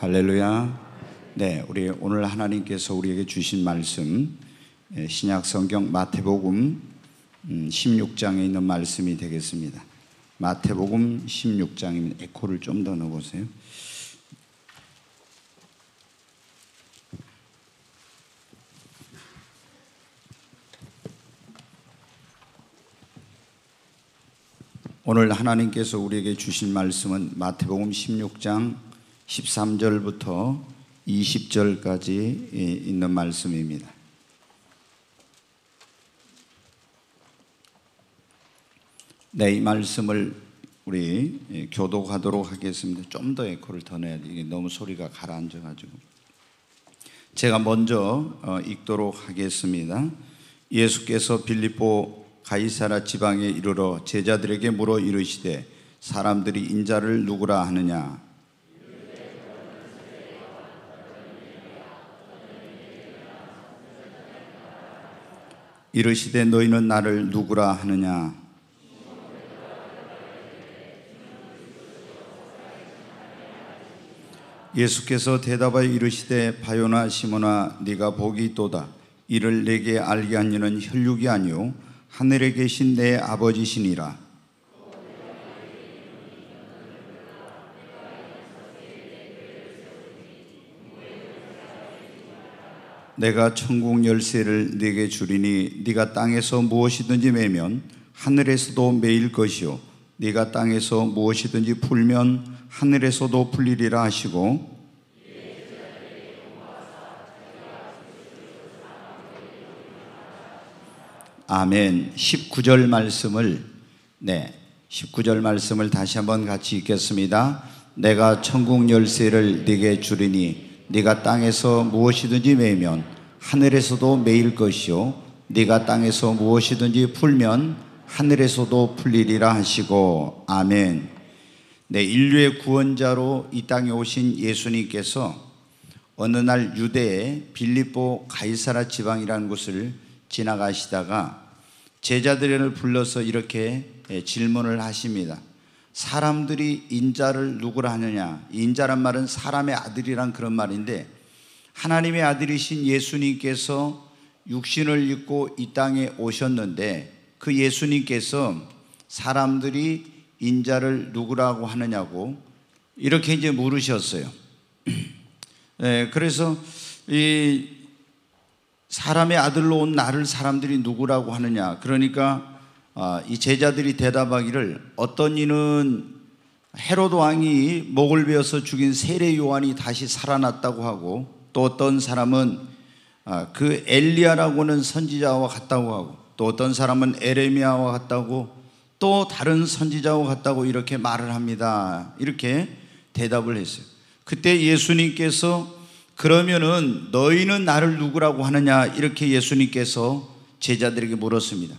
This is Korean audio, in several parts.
할렐루야. 네, 우리 오늘 하나님께서 우리에게 주신 말씀 예, 신약 성경 마태복음 16장에 음, 있는 말씀이 되겠습니다. 마태복음 16장입니다. 에코를 좀 더 넣어 보세요. 오늘 하나님께서 우리에게 주신 말씀은 마태복음 16장 13절부터 20절까지 있는 말씀입니다. 네, 이 말씀을 우리 교독하도록 하겠습니다. 좀 더 에코를 더 내야 돼. 너무 소리가 가라앉아가지고. 제가 먼저 어, 읽도록 하겠습니다. 예수께서 빌립보 가이사라 지방에 이르러 제자들에게 물어 이르시되 사람들이 인자를 누구라 하느냐 이르시되 너희는 나를 누구라 하느냐 예수께서 대답하여 이르시되 바요나 시모나 네가 복이 있도다 이를 내게 알게 한 이는 혈육이 아니요 하늘에 계신 내 아버지시니라. 내가 천국 열쇠를 네게 주리니 네가 땅에서 무엇이든지 매면 하늘에서도 매일 것이요 네가 땅에서 무엇이든지 풀면 하늘에서도 풀리리라 하시고 아멘. 19절 말씀을 네. 19절 말씀을 다시 한번 같이 읽겠습니다. 내가 천국 열쇠를 네게 주리니 네가 땅에서 무엇이든지 매면 하늘에서도 매일 것이요 네가 땅에서 무엇이든지 풀면 하늘에서도 풀리리라 하시고 아멘. 네, 인류의 구원자로 이 땅에 오신 예수님께서 어느 날 유대의 빌립보 가이사라 지방이라는 곳을 지나가시다가 제자들을 불러서 이렇게 예, 질문을 하십니다. 사람들이 인자를 누구라 하느냐? 인자란 말은 사람의 아들이란 그런 말인데 하나님의 아들이신 예수님께서 육신을 입고 이 땅에 오셨는데 그 예수님께서 사람들이 인자를 누구라고 하느냐고 이렇게 이제 물으셨어요. 네, 그래서 이 사람의 아들로 온 나를 사람들이 누구라고 하느냐. 그러니까 아, 이 제자들이 대답하기를 어떤 이는 헤로드 왕이 목을 베어서 죽인 세례 요한이 다시 살아났다고 하고 또 어떤 사람은 아, 그 엘리야라고는 선지자와 같다고 하고 또 어떤 사람은 에레미야와 같다고 또 다른 선지자와 같다고 이렇게 말을 합니다. 이렇게 대답을 했어요. 그때 예수님께서 그러면은 너희는 나를 누구라고 하느냐 이렇게 예수님께서 제자들에게 물었습니다.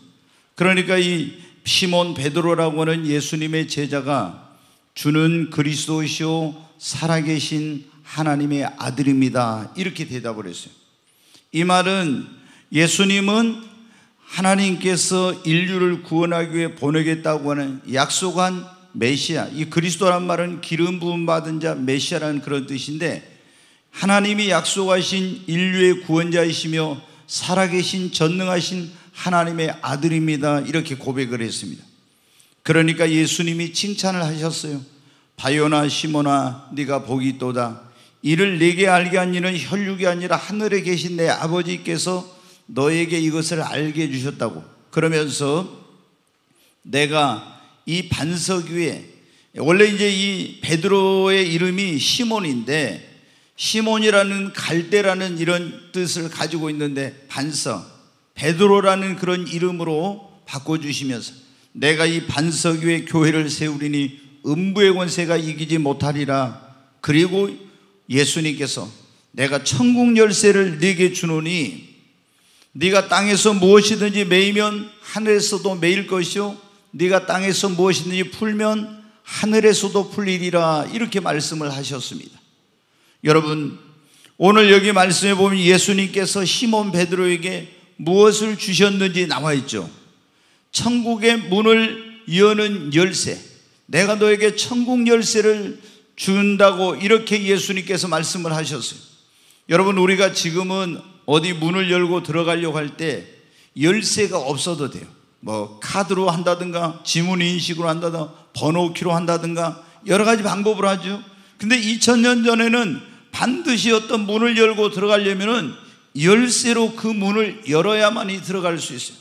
그러니까 이 시몬 베드로라고 하는 예수님의 제자가 주는 그리스도시요 살아계신 하나님의 아들입니다. 이렇게 대답을 했어요. 이 말은 예수님은 하나님께서 인류를 구원하기 위해 보내겠다고 하는 약속한 메시아. 이 그리스도란 말은 기름 부음 받은 자 메시아라는 그런 뜻인데 하나님이 약속하신 인류의 구원자이시며 살아계신 전능하신 하나님의 아들입니다. 이렇게 고백을 했습니다. 그러니까 예수님이 칭찬을 하셨어요. 바요나 시모나 네가 복이 있도다. 이를 내게 알게 한 이는 혈육이 아니라 하늘에 계신 내 아버지께서 너에게 이것을 알게 해 주셨다고. 그러면서 내가 이 반석 위에 원래 이제 이 베드로의 이름이 시몬인데 시몬이라는 갈대라는 이런 뜻을 가지고 있는데 반석, 베드로라는 그런 이름으로 바꿔주시면서 내가 이 반석 위에 교회를 세우리니 음부의 권세가 이기지 못하리라. 그리고 예수님께서 내가 천국 열쇠를 네게 주노니 네가 땅에서 무엇이든지 매이면 하늘에서도 매일 것이요 네가 땅에서 무엇이든지 풀면 하늘에서도 풀리리라 이렇게 말씀을 하셨습니다. 여러분, 오늘 여기 말씀해 보면 예수님께서 시몬 베드로에게 무엇을 주셨는지 나와 있죠. 천국의 문을 여는 열쇠. 내가 너에게 천국 열쇠를 준다고 이렇게 예수님께서 말씀을 하셨어요. 여러분, 우리가 지금은 어디 문을 열고 들어가려고 할 때 열쇠가 없어도 돼요. 뭐 카드로 한다든가 지문 인식으로 한다든가 번호키로 한다든가 여러 가지 방법으로 하죠. 근데 2000년 전에는 반드시 어떤 문을 열고 들어가려면은 열쇠로 그 문을 열어야만이 들어갈 수 있어요.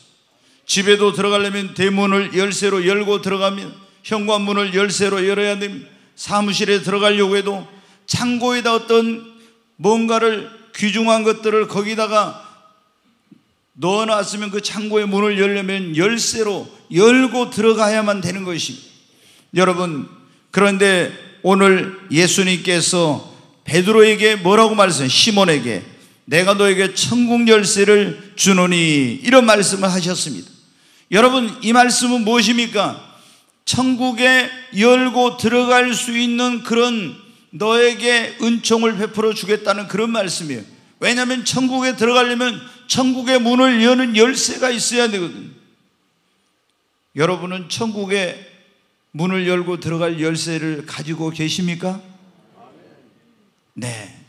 집에도 들어가려면 대문을 열쇠로 열고 들어가면 현관문을 열쇠로 열어야 됩니다. 사무실에 들어가려고 해도 창고에다 어떤 뭔가를 귀중한 것들을 거기다가 넣어놨으면 그 창고의 문을 열려면 열쇠로 열고 들어가야만 되는 것입니다. 여러분, 그런데 오늘 예수님께서 베드로에게 뭐라고 말씀하세요? 시몬에게 내가 너에게 천국 열쇠를 주노니 이런 말씀을 하셨습니다. 여러분 이 말씀은 무엇입니까? 천국에 열고 들어갈 수 있는 그런 너에게 은총을 베풀어 주겠다는 그런 말씀이에요. 왜냐하면 천국에 들어가려면 천국의 문을 여는 열쇠가 있어야 되거든요. 여러분은 천국의 문을 열고 들어갈 열쇠를 가지고 계십니까? 네.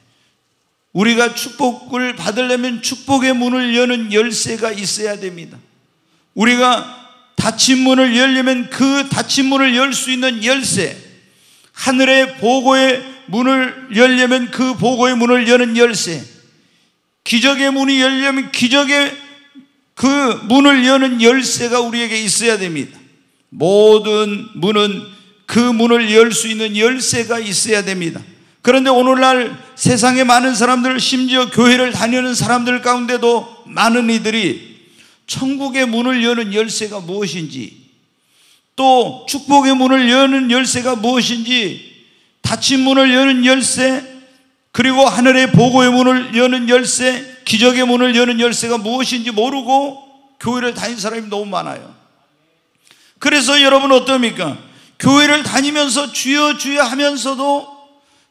우리가 축복을 받으려면 축복의 문을 여는 열쇠가 있어야 됩니다. 우리가 닫힌 문을 열려면 그 닫힌 문을 열 수 있는 열쇠, 하늘의 보고의 문을 열려면 그 보고의 문을 여는 열쇠, 기적의 문이 열려면 기적의 그 문을 여는 열쇠가 우리에게 있어야 됩니다. 모든 문은 그 문을 열 수 있는 열쇠가 있어야 됩니다. 그런데 오늘날 세상에 많은 사람들, 심지어 교회를 다니는 사람들 가운데도 많은 이들이 천국의 문을 여는 열쇠가 무엇인지, 또 축복의 문을 여는 열쇠가 무엇인지, 닫힌 문을 여는 열쇠, 그리고 하늘의 보고의 문을 여는 열쇠, 기적의 문을 여는 열쇠가 무엇인지 모르고 교회를 다닌 사람이 너무 많아요. 그래서 여러분 어떻습니까? 교회를 다니면서 주여 주여 하면서도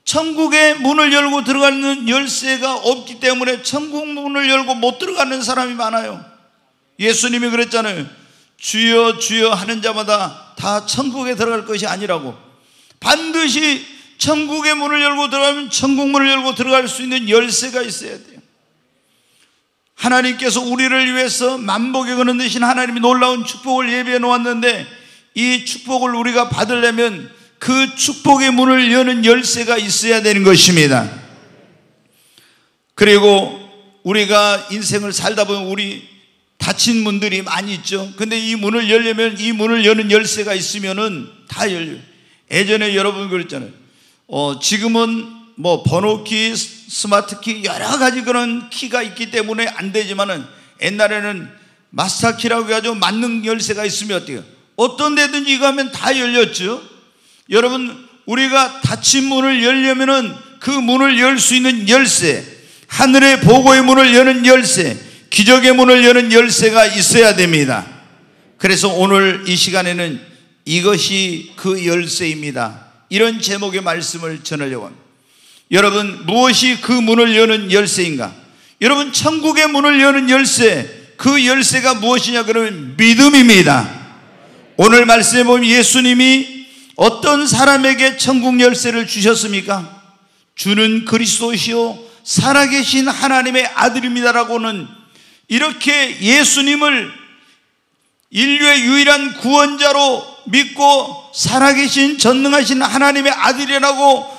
천국의 문을 열고 들어가는 열쇠가 없기 때문에 천국 문을 열고 못 들어가는 사람이 많아요. 예수님이 그랬잖아요. 주여 주여 하는 자마다 다 천국에 들어갈 것이 아니라고. 반드시 천국의 문을 열고 들어가면 천국 문을 열고 들어갈 수 있는 열쇠가 있어야 돼요. 하나님께서 우리를 위해서 만복에 거는 대신 하나님이 놀라운 축복을 예비해 놓았는데 이 축복을 우리가 받으려면 그 축복의 문을 여는 열쇠가 있어야 되는 것입니다. 그리고 우리가 인생을 살다 보면 우리 닫힌 문들이 많이 있죠. 근데 이 문을 열려면 이 문을 여는 열쇠가 있으면은 다 열려요. 예전에 여러분 그랬잖아요. 어, 지금은 뭐 번호키, 스마트키 여러 가지 그런 키가 있기 때문에 안 되지만은 옛날에는 마스터키라고 해가지고 맞는 열쇠가 있으면 어때요? 어떤 데든지 하면 다 열렸죠. 여러분 우리가 닫힌 문을 열려면은 그 문을 열 수 있는 열쇠, 하늘의 보고의 문을 여는 열쇠, 기적의 문을 여는 열쇠가 있어야 됩니다. 그래서 오늘 이 시간에는 이것이 그 열쇠입니다. 이런 제목의 말씀을 전하려고 합니다. 여러분, 무엇이 그 문을 여는 열쇠인가? 여러분, 천국의 문을 여는 열쇠, 그 열쇠가 무엇이냐? 그러면 믿음입니다. 오늘 말씀에 보면 예수님이 어떤 사람에게 천국 열쇠를 주셨습니까? 주는 그리스도시요 살아계신 하나님의 아들입니다라고는 이렇게 예수님을 인류의 유일한 구원자로 믿고 살아계신 전능하신 하나님의 아들이라고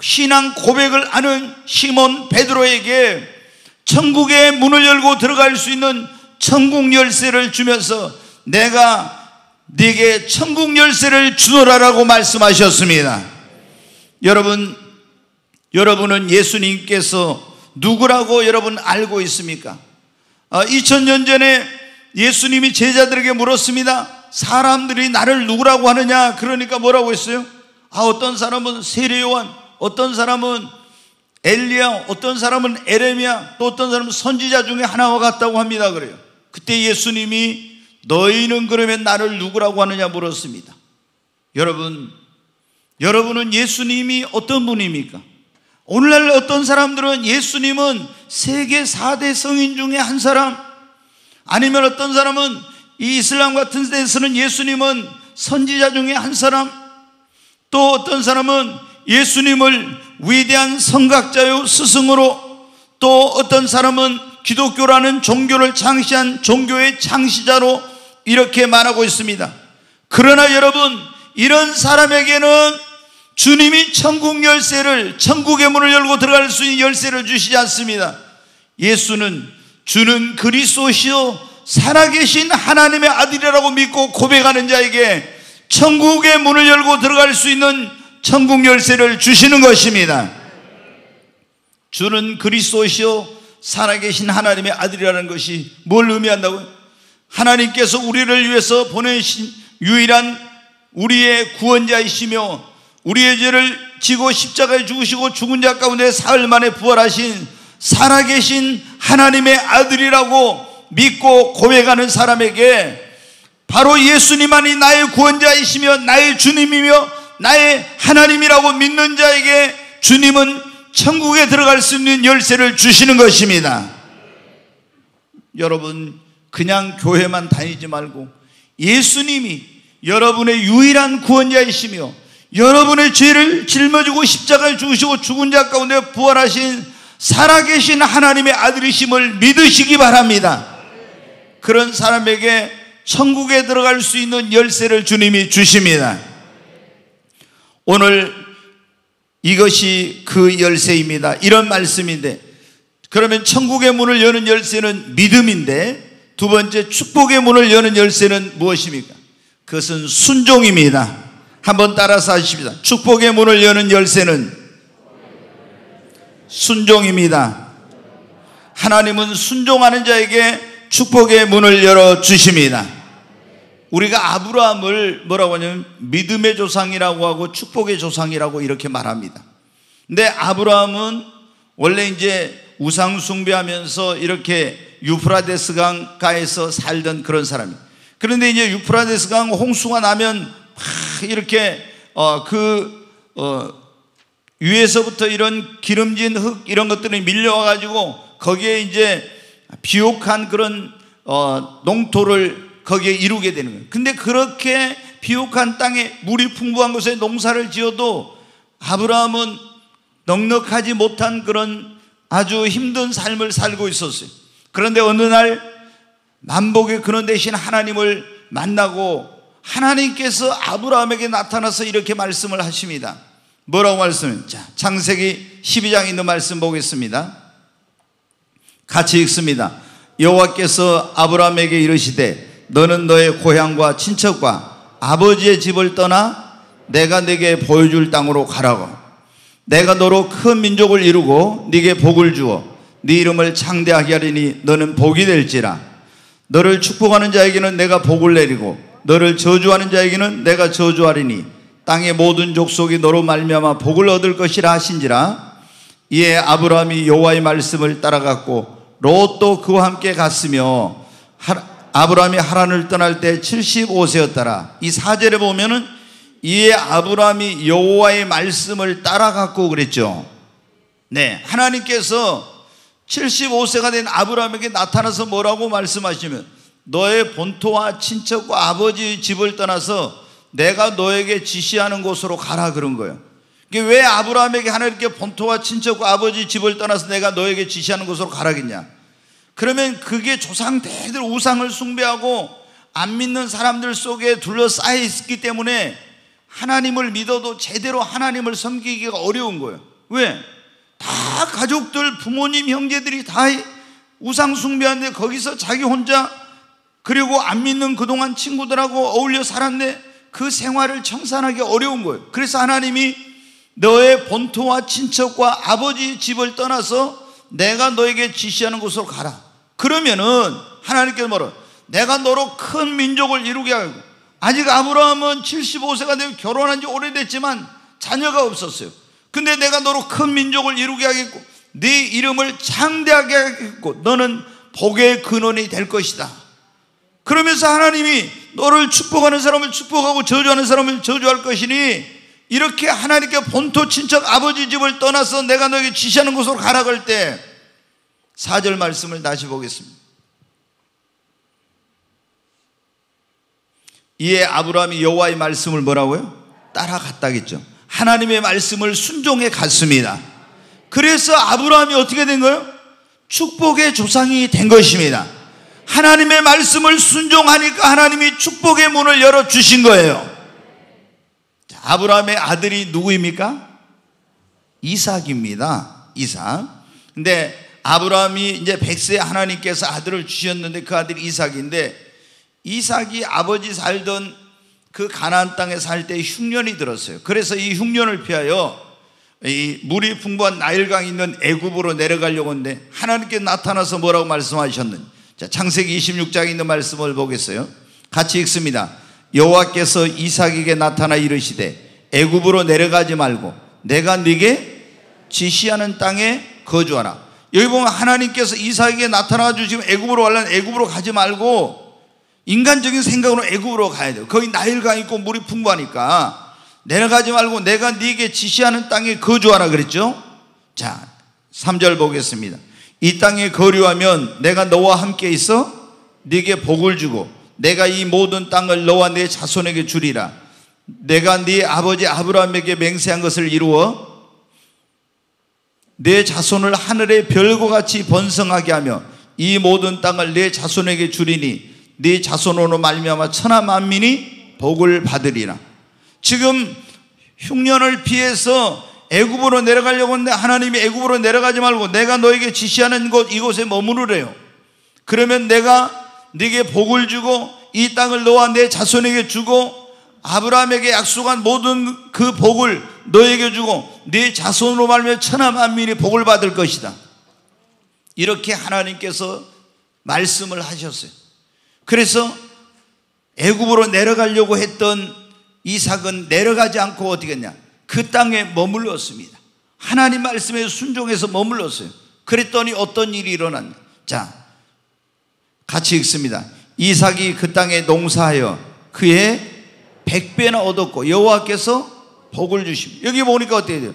신앙 고백을 하는 시몬 베드로에게 천국의 문을 열고 들어갈 수 있는 천국 열쇠를 주면서 내가 네게 천국 열쇠를 주노라라고 말씀하셨습니다. 여러분, 여러분은 예수님께서 누구라고 여러분 알고 있습니까? 2000년 아, 전에 예수님이 제자들에게 물었습니다. 사람들이 나를 누구라고 하느냐? 그러니까 뭐라고 했어요? 아, 어떤 사람은 세례요한, 어떤 사람은 엘리야, 어떤 사람은 에레미야, 또 어떤 사람은 선지자 중에 하나와 같다고 합니다. 그래요. 그때 예수님이 너희는 그러면 나를 누구라고 하느냐 물었습니다. 여러분, 여러분은 예수님이 어떤 분입니까? 오늘날 어떤 사람들은 예수님은 세계 4대 성인 중에 한 사람, 아니면 어떤 사람은 이 이슬람 같은 데서는 예수님은 선지자 중에 한 사람, 또 어떤 사람은 예수님을 위대한 성각자요 스승으로 또 어떤 사람은 기독교라는 종교를 창시한 종교의 창시자로 이렇게 말하고 있습니다. 그러나 여러분, 이런 사람에게는 주님이 천국 열쇠를, 천국의 문을 열고 들어갈 수 있는 열쇠를 주시지 않습니다. 예수는 주는 그리스도시요 살아계신 하나님의 아들이라고 믿고 고백하는 자에게 천국의 문을 열고 들어갈 수 있는 천국 열쇠를 주시는 것입니다. 주는 그리스도시요 살아계신 하나님의 아들이라는 것이 뭘 의미한다고요? 하나님께서 우리를 위해서 보내신 유일한 우리의 구원자이시며 우리의 죄를 지고 십자가에 죽으시고 죽은 자 가운데 사흘 만에 부활하신 살아계신 하나님의 아들이라고 믿고 고백하는 사람에게 바로 예수님만이 나의 구원자이시며 나의 주님이며 나의 하나님이라고 믿는 자에게 주님은 천국에 들어갈 수 있는 열쇠를 주시는 것입니다. 여러분, 그냥 교회만 다니지 말고 예수님이 여러분의 유일한 구원자이시며 여러분의 죄를 짊어지고 십자가에 죽으시고 죽은 자 가운데 부활하신 살아계신 하나님의 아들이심을 믿으시기 바랍니다. 그런 사람에게 천국에 들어갈 수 있는 열쇠를 주님이 주십니다. 오늘 이것이 그 열쇠입니다. 이런 말씀인데, 그러면 천국의 문을 여는 열쇠는 믿음인데, 두 번째 축복의 문을 여는 열쇠는 무엇입니까? 그것은 순종입니다. 한번 따라서 하십니다. 축복의 문을 여는 열쇠는 순종입니다. 하나님은 순종하는 자에게 축복의 문을 열어 주십니다. 우리가 아브라함을 뭐라고 하냐면 믿음의 조상이라고 하고 축복의 조상이라고 이렇게 말합니다. 근데 아브라함은 원래 이제 우상 숭배하면서 이렇게 유프라데스 강가에서 살던 그런 사람이. 그런데 이제 유프라데스 강 홍수가 나면 막 이렇게 어 그 어 위에서부터 이런 기름진 흙 이런 것들이 밀려와 가지고 거기에 이제 비옥한 그런 어, 농토를 거기에 이루게 되는 거예요. 근데 그렇게 비옥한 땅에 물이 풍부한 곳에 농사를 지어도 아브라함은 넉넉하지 못한 그런 아주 힘든 삶을 살고 있었어요. 그런데 어느 날 만복의 근원 대신 하나님을 만나고 하나님께서 아브라함에게 나타나서 이렇게 말씀을 하십니다. 뭐라고 말씀을? 자, 창세기 12장에 있는 말씀 보겠습니다. 같이 읽습니다. 여호와께서 아브라함에게 이르시되 너는 너의 고향과 친척과 아버지의 집을 떠나 내가 네게 보여줄 땅으로 가라고. 내가 너로 큰 민족을 이루고 네게 복을 주어 네 이름을 창대하게 하리니 너는 복이 될지라. 너를 축복하는 자에게는 내가 복을 내리고 너를 저주하는 자에게는 내가 저주하리니 땅의 모든 족속이 너로 말미암아 복을 얻을 것이라 하신지라. 이에 아브라함이 여호와의 말씀을 따라갔고 롯도 그와 함께 갔으며 아브라함이 하란을 떠날 때 75세였더라. 이 사절에 보면은 이에 아브라함이 여호와의 말씀을 따라갔고 그랬죠. 네, 하나님께서 75세가 된 아브라함에게 나타나서 뭐라고 말씀하시면 너의 본토와 친척과 아버지 집을 떠나서 내가 너에게 지시하는 곳으로 가라 그런 거예요. 왜 아브라함에게 하나님께 본토와 친척과 아버지 집을 떠나서 내가 너에게 지시하는 곳으로 가라겠냐? 그러면 그게 조상 대들 우상을 숭배하고 안 믿는 사람들 속에 둘러싸여 있기 때문에 하나님을 믿어도 제대로 하나님을 섬기기가 어려운 거예요. 왜? 다 가족들, 부모님, 형제들이 다 우상 숭배하는데 거기서 자기 혼자 그리고 안 믿는 그동안 친구들하고 어울려 살았는데 그 생활을 청산하기 어려운 거예요. 그래서 하나님이 너의 본토와 친척과 아버지 집을 떠나서 내가 너에게 지시하는 곳으로 가라. 그러면은 하나님께서 뭐라 내가 너로 큰 민족을 이루게 하고 아직 아브라함은 75세가 되고 결혼한 지 오래됐지만 자녀가 없었어요. 근데 내가 너로 큰 민족을 이루게 하겠고 네 이름을 창대하게 하겠고 너는 복의 근원이 될 것이다. 그러면서 하나님이 너를 축복하는 사람을 축복하고 저주하는 사람을 저주할 것이니 이렇게 하나님께 본토 친척 아버지 집을 떠나서 내가 너에게 지시하는 곳으로 가라 그럴 때 4절 말씀을 다시 보겠습니다. 이에 아브라함이 여호와의 말씀을 뭐라고요? 따라갔다겠죠. 하나님의 말씀을 순종해 갔습니다. 그래서 아브라함이 어떻게 된 거예요? 축복의 조상이 된 것입니다. 하나님의 말씀을 순종하니까 하나님이 축복의 문을 열어 주신 거예요. 아브라함의 아들이 누구입니까? 이삭입니다. 이삭. 근데 아브라함이 이제 백세 하나님께서 아들을 주셨는데 그 아들이 이삭인데 이삭이 아버지 살던 그 가나안 땅에 살 때 흉년이 들었어요. 그래서 이 흉년을 피하여 이 물이 풍부한 나일강 있는 애굽으로 내려가려고 하는데 하나님께 나타나서 뭐라고 말씀하셨는지 자, 창세기 26장에 있는 말씀을 보겠어요. 같이 읽습니다. 여호와께서 이삭에게 나타나 이르시되 애굽으로 내려가지 말고 내가 네게 지시하는 땅에 거주하라. 여기 보면 하나님께서 이삭에게 나타나 주시면 애굽으로 가려면 애굽으로 가지 말고 인간적인 생각으로 애굽으로 가야 돼요. 거기 나일강 있고 물이 풍부하니까 내려가지 말고 내가 네게 지시하는 땅에 거주하라 그랬죠. 자, 3절 보겠습니다. 이 땅에 거류하면 내가 너와 함께 있어 네게 복을 주고 내가 이 모든 땅을 너와 내 자손에게 주리라. 내가 네 아버지 아브라함에게 맹세한 것을 이루어 내 자손을 하늘의 별과 같이 번성하게 하며 이 모든 땅을 내 자손에게 주리니 네 자손으로 말미암아 천하 만민이 복을 받으리라. 지금 흉년을 피해서 애굽으로 내려가려고 하는데 하나님이 애굽으로 내려가지 말고 내가 너에게 지시하는 곳 이곳에 머무르래요. 그러면 내가 네게 복을 주고 이 땅을 너와 내 자손에게 주고 아브라함에게 약속한 모든 그 복을 너에게 주고 네 자손으로 말며 천하 만민이 복을 받을 것이다. 이렇게 하나님께서 말씀을 하셨어요. 그래서 애굽으로 내려가려고 했던 이삭은 내려가지 않고 어떻게 했냐? 그 땅에 머물렀습니다. 하나님 말씀에 순종해서 머물렀어요. 그랬더니 어떤 일이 일어났냐? 자, 같이 읽습니다. 이삭이 그 땅에 농사하여 그의 백배나 얻었고 여호와께서 복을 주심. 여기 보니까 어떻게 돼요?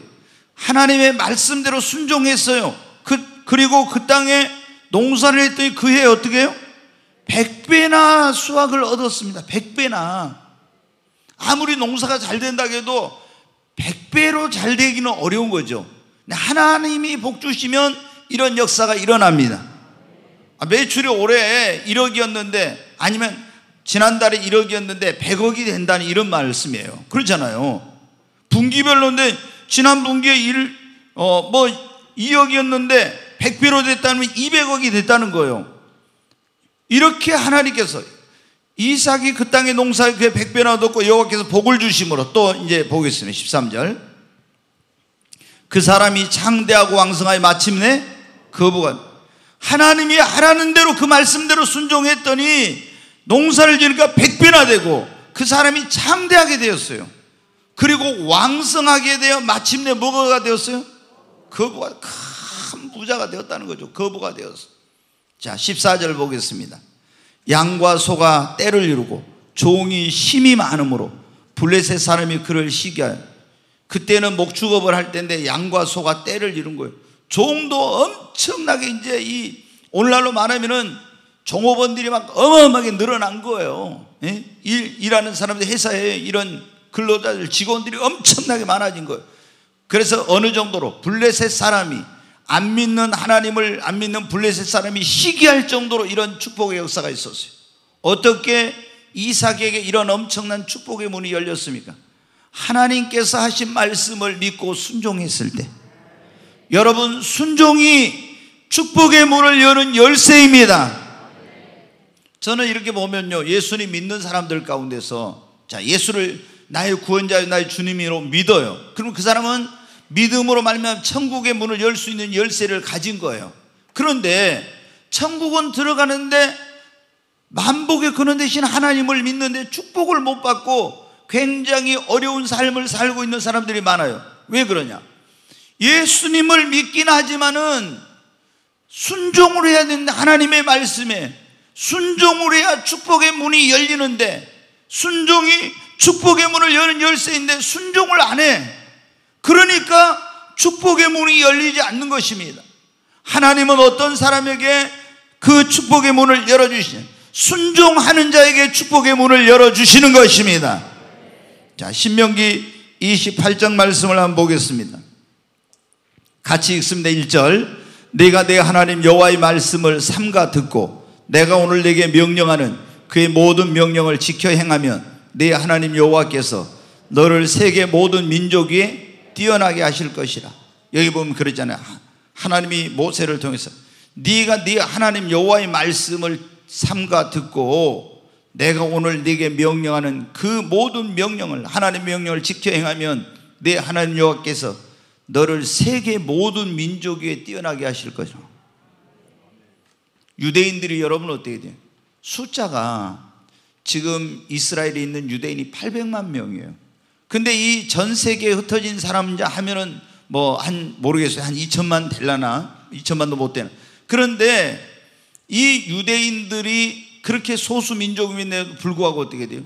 하나님의 말씀대로 순종했어요. 그, 그리고 그 땅에 농사를 했더니 그 해에 어떻게 해요? 백배나 수확을 얻었습니다. 백배나. 아무리 농사가 잘 된다 해도 백배로 잘 되기는 어려운 거죠. 하나님이 복 주시면 이런 역사가 일어납니다. 아, 매출이 올해 1억이었는데 아니면 지난달에 1억이었는데 100억이 된다는 이런 말씀이에요. 그렇잖아요. 분기별로인데 지난 분기에 1, 어, 뭐 2억이었는데 100배로 됐다면 200억이 됐다는 거예요. 이렇게 하나님께서 이삭이 그 땅의 농사에 그에 100배나 얻었고 여호와께서 복을 주심으로 또 이제 보겠습니다. 13절. 그 사람이 창대하고 왕성하여 마침내 거부가 하나님이 하라는 대로 그 말씀대로 순종했더니 농사를 지니까 백배나 되고 그 사람이 창대하게 되었어요. 그리고 왕성하게 되어 마침내 뭐가 되었어요? 거부가 큰 부자가 되었다는 거죠. 거부가 되었어. 자, 14절 보겠습니다. 양과 소가 때를 이루고 종이 힘이 많으므로 블레셋 사람이 그를 시기하여 그때는 목축업을 할 때인데 양과 소가 때를 이룬 거예요. 종도 엄청나게 이제 이 오늘날로 말하면은 종업원들이 막 어마어마하게 늘어난 거예요. 예? 일, 일하는 사람들 회사에 이런 근로자들 직원들이 엄청나게 많아진 거예요. 그래서 어느 정도로 블레셋 사람이 안 믿는 하나님을 안 믿는 블레셋 사람이 시기할 정도로 이런 축복의 역사가 있었어요. 어떻게 이삭에게 이런 엄청난 축복의 문이 열렸습니까? 하나님께서 하신 말씀을 믿고 순종했을 때 여러분 순종이 축복의 문을 여는 열쇠입니다. 저는 이렇게 보면요. 예수님 믿는 사람들 가운데서 자, 예수를 나의 구원자요 나의 주님으로 믿어요. 그럼 그 사람은 믿음으로 말면 천국의 문을 열 수 있는 열쇠를 가진 거예요. 그런데 천국은 들어가는데 만복에 그는 대신 하나님을 믿는데 축복을 못 받고 굉장히 어려운 삶을 살고 있는 사람들이 많아요. 왜 그러냐? 예수님을 믿긴 하지만은 순종을 해야 되는데 하나님의 말씀에 순종을 해야 축복의 문이 열리는데 순종이 축복의 문을 여는 열쇠인데 순종을 안 해. 그러니까 축복의 문이 열리지 않는 것입니다. 하나님은 어떤 사람에게 그 축복의 문을 열어주시냐. 순종하는 자에게 축복의 문을 열어주시는 것입니다. 자, 신명기 28장 말씀을 한번 보겠습니다. 같이 읽습니다. 1절. 내가 내 하나님 여호와의 말씀을 삼가 듣고 내가 오늘 내게 명령하는 그의 모든 명령을 지켜 행하면 내 하나님 여호와께서 너를 세계 모든 민족 위에 뛰어나게 하실 것이라. 여기 보면 그러잖아요. 하나님이 모세를 통해서 네가 네 하나님 여호와의 말씀을 삼가 듣고 내가 오늘 네게 명령하는 그 모든 명령을 하나님 명령을 지켜 행하면 내 하나님 여호와께서 너를 세계 모든 민족 위에 뛰어나게 하실 거죠. 유대인들이 여러분 어떻게 돼요? 숫자가 지금 이스라엘에 있는 유대인이 800만 명이에요. 근데 이 전 세계에 흩어진 사람 자 하면은 뭐 한 모르겠어요. 한 2천만 될라나 2천만도 못 되나. 그런데 이 유대인들이 그렇게 소수 민족임에도 불구하고 어떻게 돼요?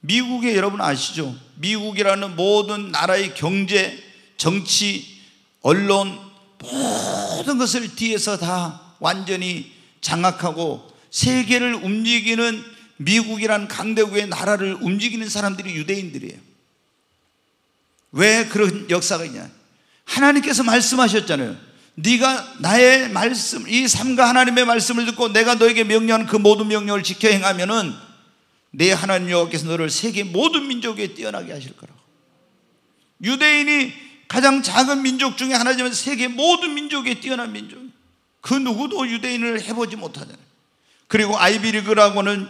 미국에 여러분 아시죠? 미국이라는 모든 나라의 경제, 정치, 언론 모든 것을 뒤에서 다 완전히 장악하고 세계를 움직이는 미국이란 강대국의 나라를 움직이는 사람들이 유대인들이에요. 왜 그런 역사가 있냐? 하나님께서 말씀하셨잖아요. 네가 나의 말씀, 이 삼가 하나님의 말씀을 듣고 내가 너에게 명령하는 그 모든 명령을 지켜 행하면은 내 하나님 여호와께서 너를 세계 모든 민족에 뛰어나게 하실 거라고. 유대인이 가장 작은 민족 중에 하나지만 세계 모든 민족에 뛰어난 민족. 그 누구도 유대인을 해보지 못하잖아요. 그리고 아이비리그라고는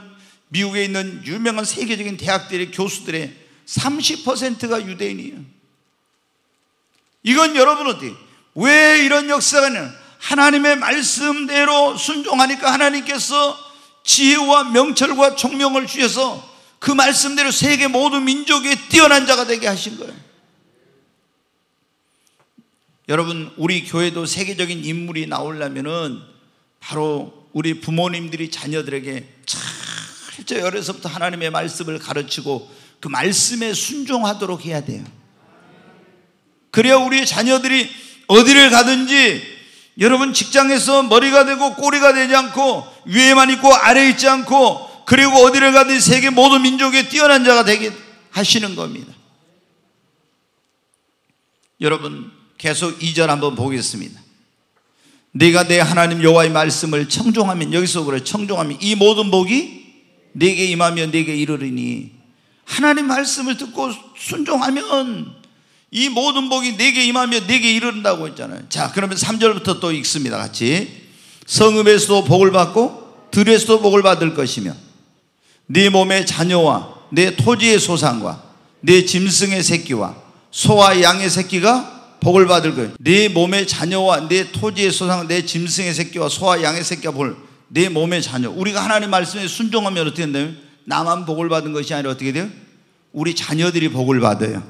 미국에 있는 유명한 세계적인 대학들의 교수들의 30%가 유대인이에요. 이건 여러분 어떻게? 왜 이런 역사가 냐 하나님의 말씀대로 순종하니까 하나님께서 지혜와 명철과 총명을 주셔서 그 말씀대로 세계 모든 민족에 뛰어난 자가 되게 하신 거예요. 여러분, 우리 교회도 세계적인 인물이 나오려면은 바로 우리 부모님들이 자녀들에게 철저히 어려서부터 하나님의 말씀을 가르치고 그 말씀에 순종하도록 해야 돼요. 그래야 우리 자녀들이 어디를 가든지 여러분 직장에서 머리가 되고 꼬리가 되지 않고 위에만 있고 아래 있지 않고 그리고 어디를 가든지 세계 모든 민족에 뛰어난 자가 되게 하시는 겁니다. 여러분 계속 2절 한번 보겠습니다. 네가 내 하나님 여호와의 말씀을 청종하면 여기서 그래 청종하면 이 모든 복이 네게 임하면 네게 이르리니 하나님 말씀을 듣고 순종하면 이 모든 복이 내게 임하며 내게 이른다고 했잖아요. 자, 그러면 3절부터 또 읽습니다. 같이. 성읍에서도 복을 받고 들에서도 복을 받을 것이며 네 몸의 자녀와 내 토지의 소산과 내 짐승의 새끼와 소와 양의 새끼가 복을 받을 거예요. 네 몸의 자녀와 내 토지의 소산, 내 짐승의 새끼와 소와 양의 새끼가 복을 내 몸의 자녀. 우리가 하나님 말씀에 순종하면 어떻게 된다면 나만 복을 받은 것이 아니라 어떻게 돼요? 우리 자녀들이 복을 받아요.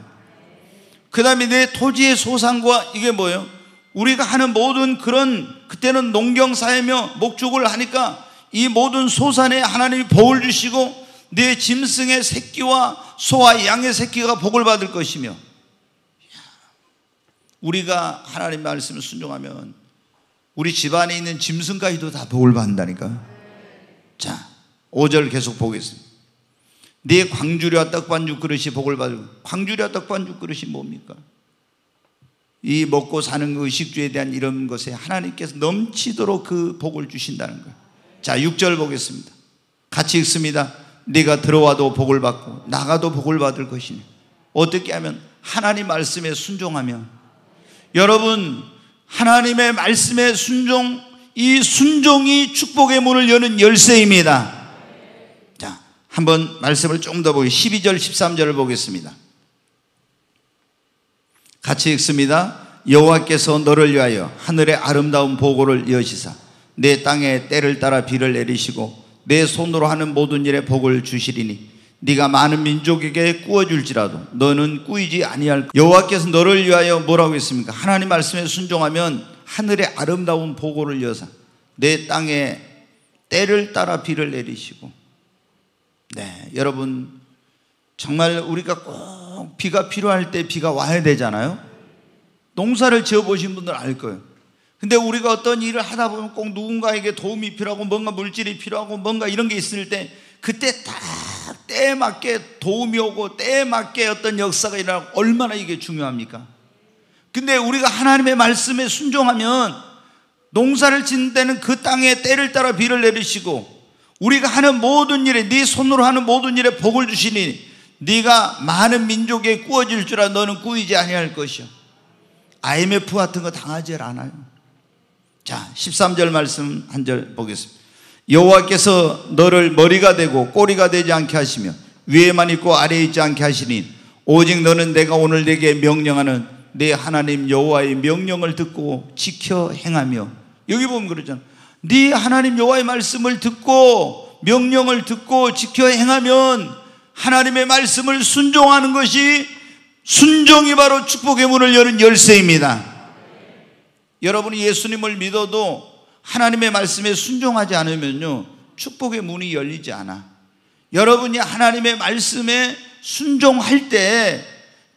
그 다음에 내 토지의 소상과 이게 뭐예요? 우리가 하는 모든 그런 그때는 농경사회며 목축을 하니까 이 모든 소산에 하나님이 복을 주시고 내 짐승의 새끼와 소와 양의 새끼가 복을 받을 것이며 우리가 하나님 말씀을 순종하면 우리 집안에 있는 짐승까지도 다 복을 받는다니까. 자, 5절 계속 보겠습니다. 네 광주리와 떡반죽 그릇이 복을 받고 광주리와 떡반죽 그릇이 뭡니까? 이 먹고 사는 그 의식주에 대한 이런 것에 하나님께서 넘치도록 그 복을 주신다는 거예요. 자, 6절 보겠습니다. 같이 읽습니다. 네가 들어와도 복을 받고 나가도 복을 받을 것이니 어떻게 하면 하나님 말씀에 순종하면 여러분 하나님의 말씀에 순종 이 순종이 축복의 문을 여는 열쇠입니다. 한번 말씀을 좀더 보기 12절 13절을 보겠습니다. 같이 읽습니다. 여호와께서 너를 위하여 하늘의 아름다운 보고를 여시사 내 땅에 때를 따라 비를 내리시고 내 손으로 하는 모든 일에 복을 주시리니 네가 많은 민족에게 꾸어 줄지라도 너는 꾸이지 아니할 여호와께서 너를 위하여 뭐라고 했습니까? 하나님 말씀에 순종하면 하늘의 아름다운 보고를 여사 내 땅에 때를 따라 비를 내리시고 네, 여러분 정말 우리가 꼭 비가 필요할 때 비가 와야 되잖아요. 농사를 지어 보신 분들 알 거예요. 근데 우리가 어떤 일을 하다 보면 꼭 누군가에게 도움이 필요하고 뭔가 물질이 필요하고 뭔가 이런 게 있을 때 그때 딱 때에 맞게 도움이 오고 때에 맞게 어떤 역사가 일어나고 얼마나 이게 중요합니까? 근데 우리가 하나님의 말씀에 순종하면 농사를 짓는 때는 그 땅에 때를 따라 비를 내리시고 우리가 하는 모든 일에 네 손으로 하는 모든 일에 복을 주시니 네가 많은 민족에 꾸어질 줄 알아 너는 꾸이지 아니할 것이요. IMF 같은 거 당하지 않아요. 자, 13절 말씀 한 절 보겠습니다. 여호와께서 너를 머리가 되고 꼬리가 되지 않게 하시며 위에만 있고 아래에 있지 않게 하시니 오직 너는 내가 오늘 내게 명령하는 내 하나님 여호와의 명령을 듣고 지켜 행하며 여기 보면 그러잖아. 네 하나님 여호와의 말씀을 듣고 명령을 듣고 지켜 행하면 하나님의 말씀을 순종하는 것이 순종이 바로 축복의 문을 여는 열쇠입니다. 여러분이 예수님을 믿어도 하나님의 말씀에 순종하지 않으면요, 축복의 문이 열리지 않아. 여러분이 하나님의 말씀에 순종할 때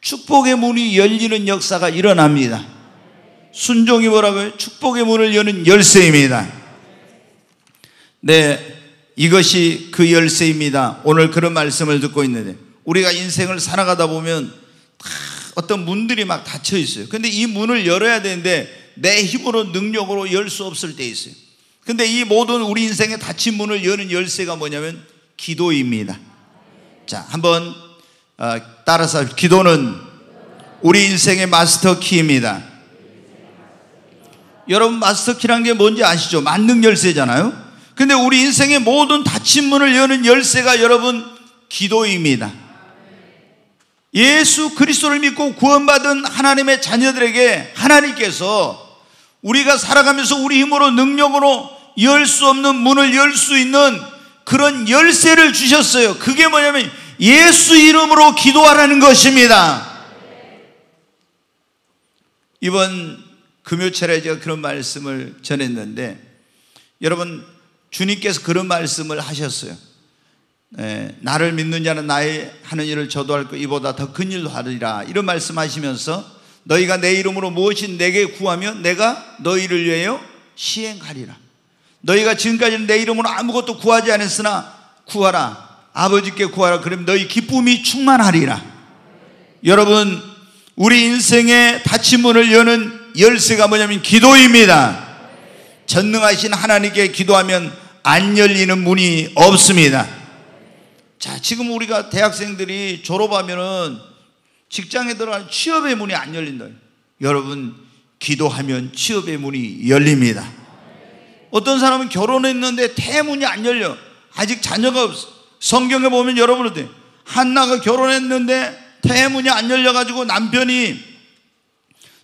축복의 문이 열리는 역사가 일어납니다. 순종이 뭐라고요? 축복의 문을 여는 열쇠입니다. 네, 이것이 그 열쇠입니다. 오늘 그런 말씀을 듣고 있는데 우리가 인생을 살아가다 보면 어떤 문들이 막 닫혀 있어요. 근데 이 문을 열어야 되는데 내 힘으로 능력으로 열 수 없을 때 있어요. 근데 이 모든 우리 인생의 닫힌 문을 여는 열쇠가 뭐냐면 기도입니다. 자, 한번 어, 따라서 기도는 우리 인생의 마스터 키입니다. 여러분 마스터 키란 게 뭔지 아시죠? 만능 열쇠잖아요. 근데 우리 인생의 모든 닫힌 문을 여는 열쇠가 여러분 기도입니다. 예수 그리스도를 믿고 구원받은 하나님의 자녀들에게 하나님께서 우리가 살아가면서 우리 힘으로 능력으로 열 수 없는 문을 열 수 있는 그런 열쇠를 주셨어요. 그게 뭐냐면 예수 이름으로 기도하라는 것입니다. 이번 금요철에 제가 그런 말씀을 전했는데 여러분 주님께서 그런 말씀을 하셨어요. 에, 나를 믿는 자는 나의 하는 일을 저도 할 거, 이보다 더 큰 일도 하리라. 이런 말씀 하시면서 너희가 내 이름으로 무엇이 내게 구하면 내가 너희를 위하여 시행하리라. 너희가 지금까지는 내 이름으로 아무것도 구하지 않았으나 구하라. 아버지께 구하라. 그럼 너희 기쁨이 충만하리라. 여러분, 우리 인생의 닫힌 문을 여는 열쇠가 뭐냐면 기도입니다. 전능하신 하나님께 기도하면 안 열리는 문이 없습니다. 자, 지금 우리가 대학생들이 졸업하면은 직장에 들어가 취업의 문이 안 열린다. 여러분, 기도하면 취업의 문이 열립니다. 어떤 사람은 결혼했는데 대문이 안 열려. 아직 자녀가 없어. 성경에 보면 여러분 어때? 한나가 결혼했는데 대문이 안 열려가지고 남편이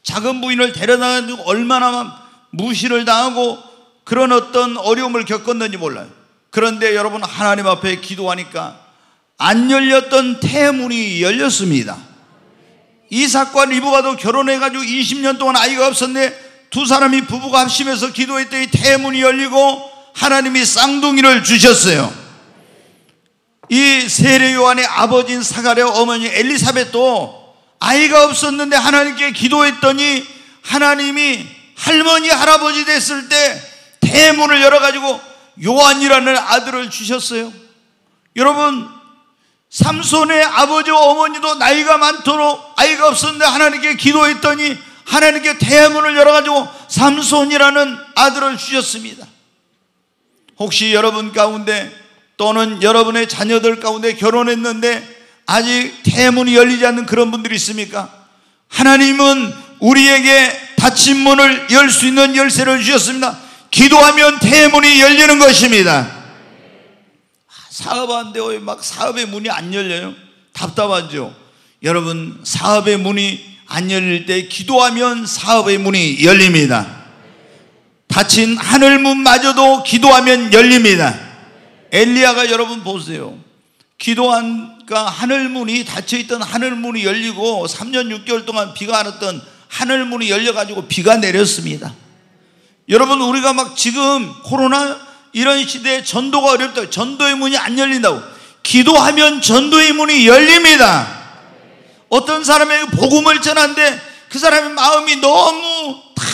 작은 부인을 데려다가지고 얼마나 무시를 당하고 그런 어떤 어려움을 겪었는지 몰라요. 그런데 여러분 하나님 앞에 기도하니까 안 열렸던 태문이 열렸습니다. 이삭과 리브가도 결혼해가지고 20년 동안 아이가 없었는데 두 사람이 부부가 합심해서 기도했더니 태문이 열리고 하나님이 쌍둥이를 주셨어요. 이 세례 요한의 아버지인 사가랴 어머니 엘리사벳도 아이가 없었는데 하나님께 기도했더니 하나님이 할머니 할아버지 됐을 때 대문을 열어가지고 요한이라는 아들을 주셨어요. 여러분, 삼손의 아버지와 어머니도 나이가 많도록 아이가 없었는데 하나님께 기도했더니 하나님께 대문을 열어가지고 삼손이라는 아들을 주셨습니다. 혹시 여러분 가운데 또는 여러분의 자녀들 가운데 결혼했는데 아직 대문이 열리지 않는 그런 분들이 있습니까? 하나님은 우리에게 닫힌 문을 열 수 있는 열쇠를 주셨습니다. 기도하면 대문이 열리는 것입니다. 사업하는데 막 사업의 문이 안 열려요? 답답하죠? 여러분, 사업의 문이 안 열릴 때 기도하면 사업의 문이 열립니다. 닫힌 하늘문마저도 기도하면 열립니다. 엘리야가 여러분 보세요. 기도하니까 하늘문이 닫혀있던 하늘문이 열리고 3년 6개월 동안 비가 안 왔던 하늘문이 열려가지고 비가 내렸습니다. 여러분 우리가 막 지금 코로나 이런 시대에 전도가 어렵다. 전도의 문이 안 열린다고. 기도하면 전도의 문이 열립니다. 어떤 사람에게 복음을 전하는데 그 사람의 마음이 너무 탁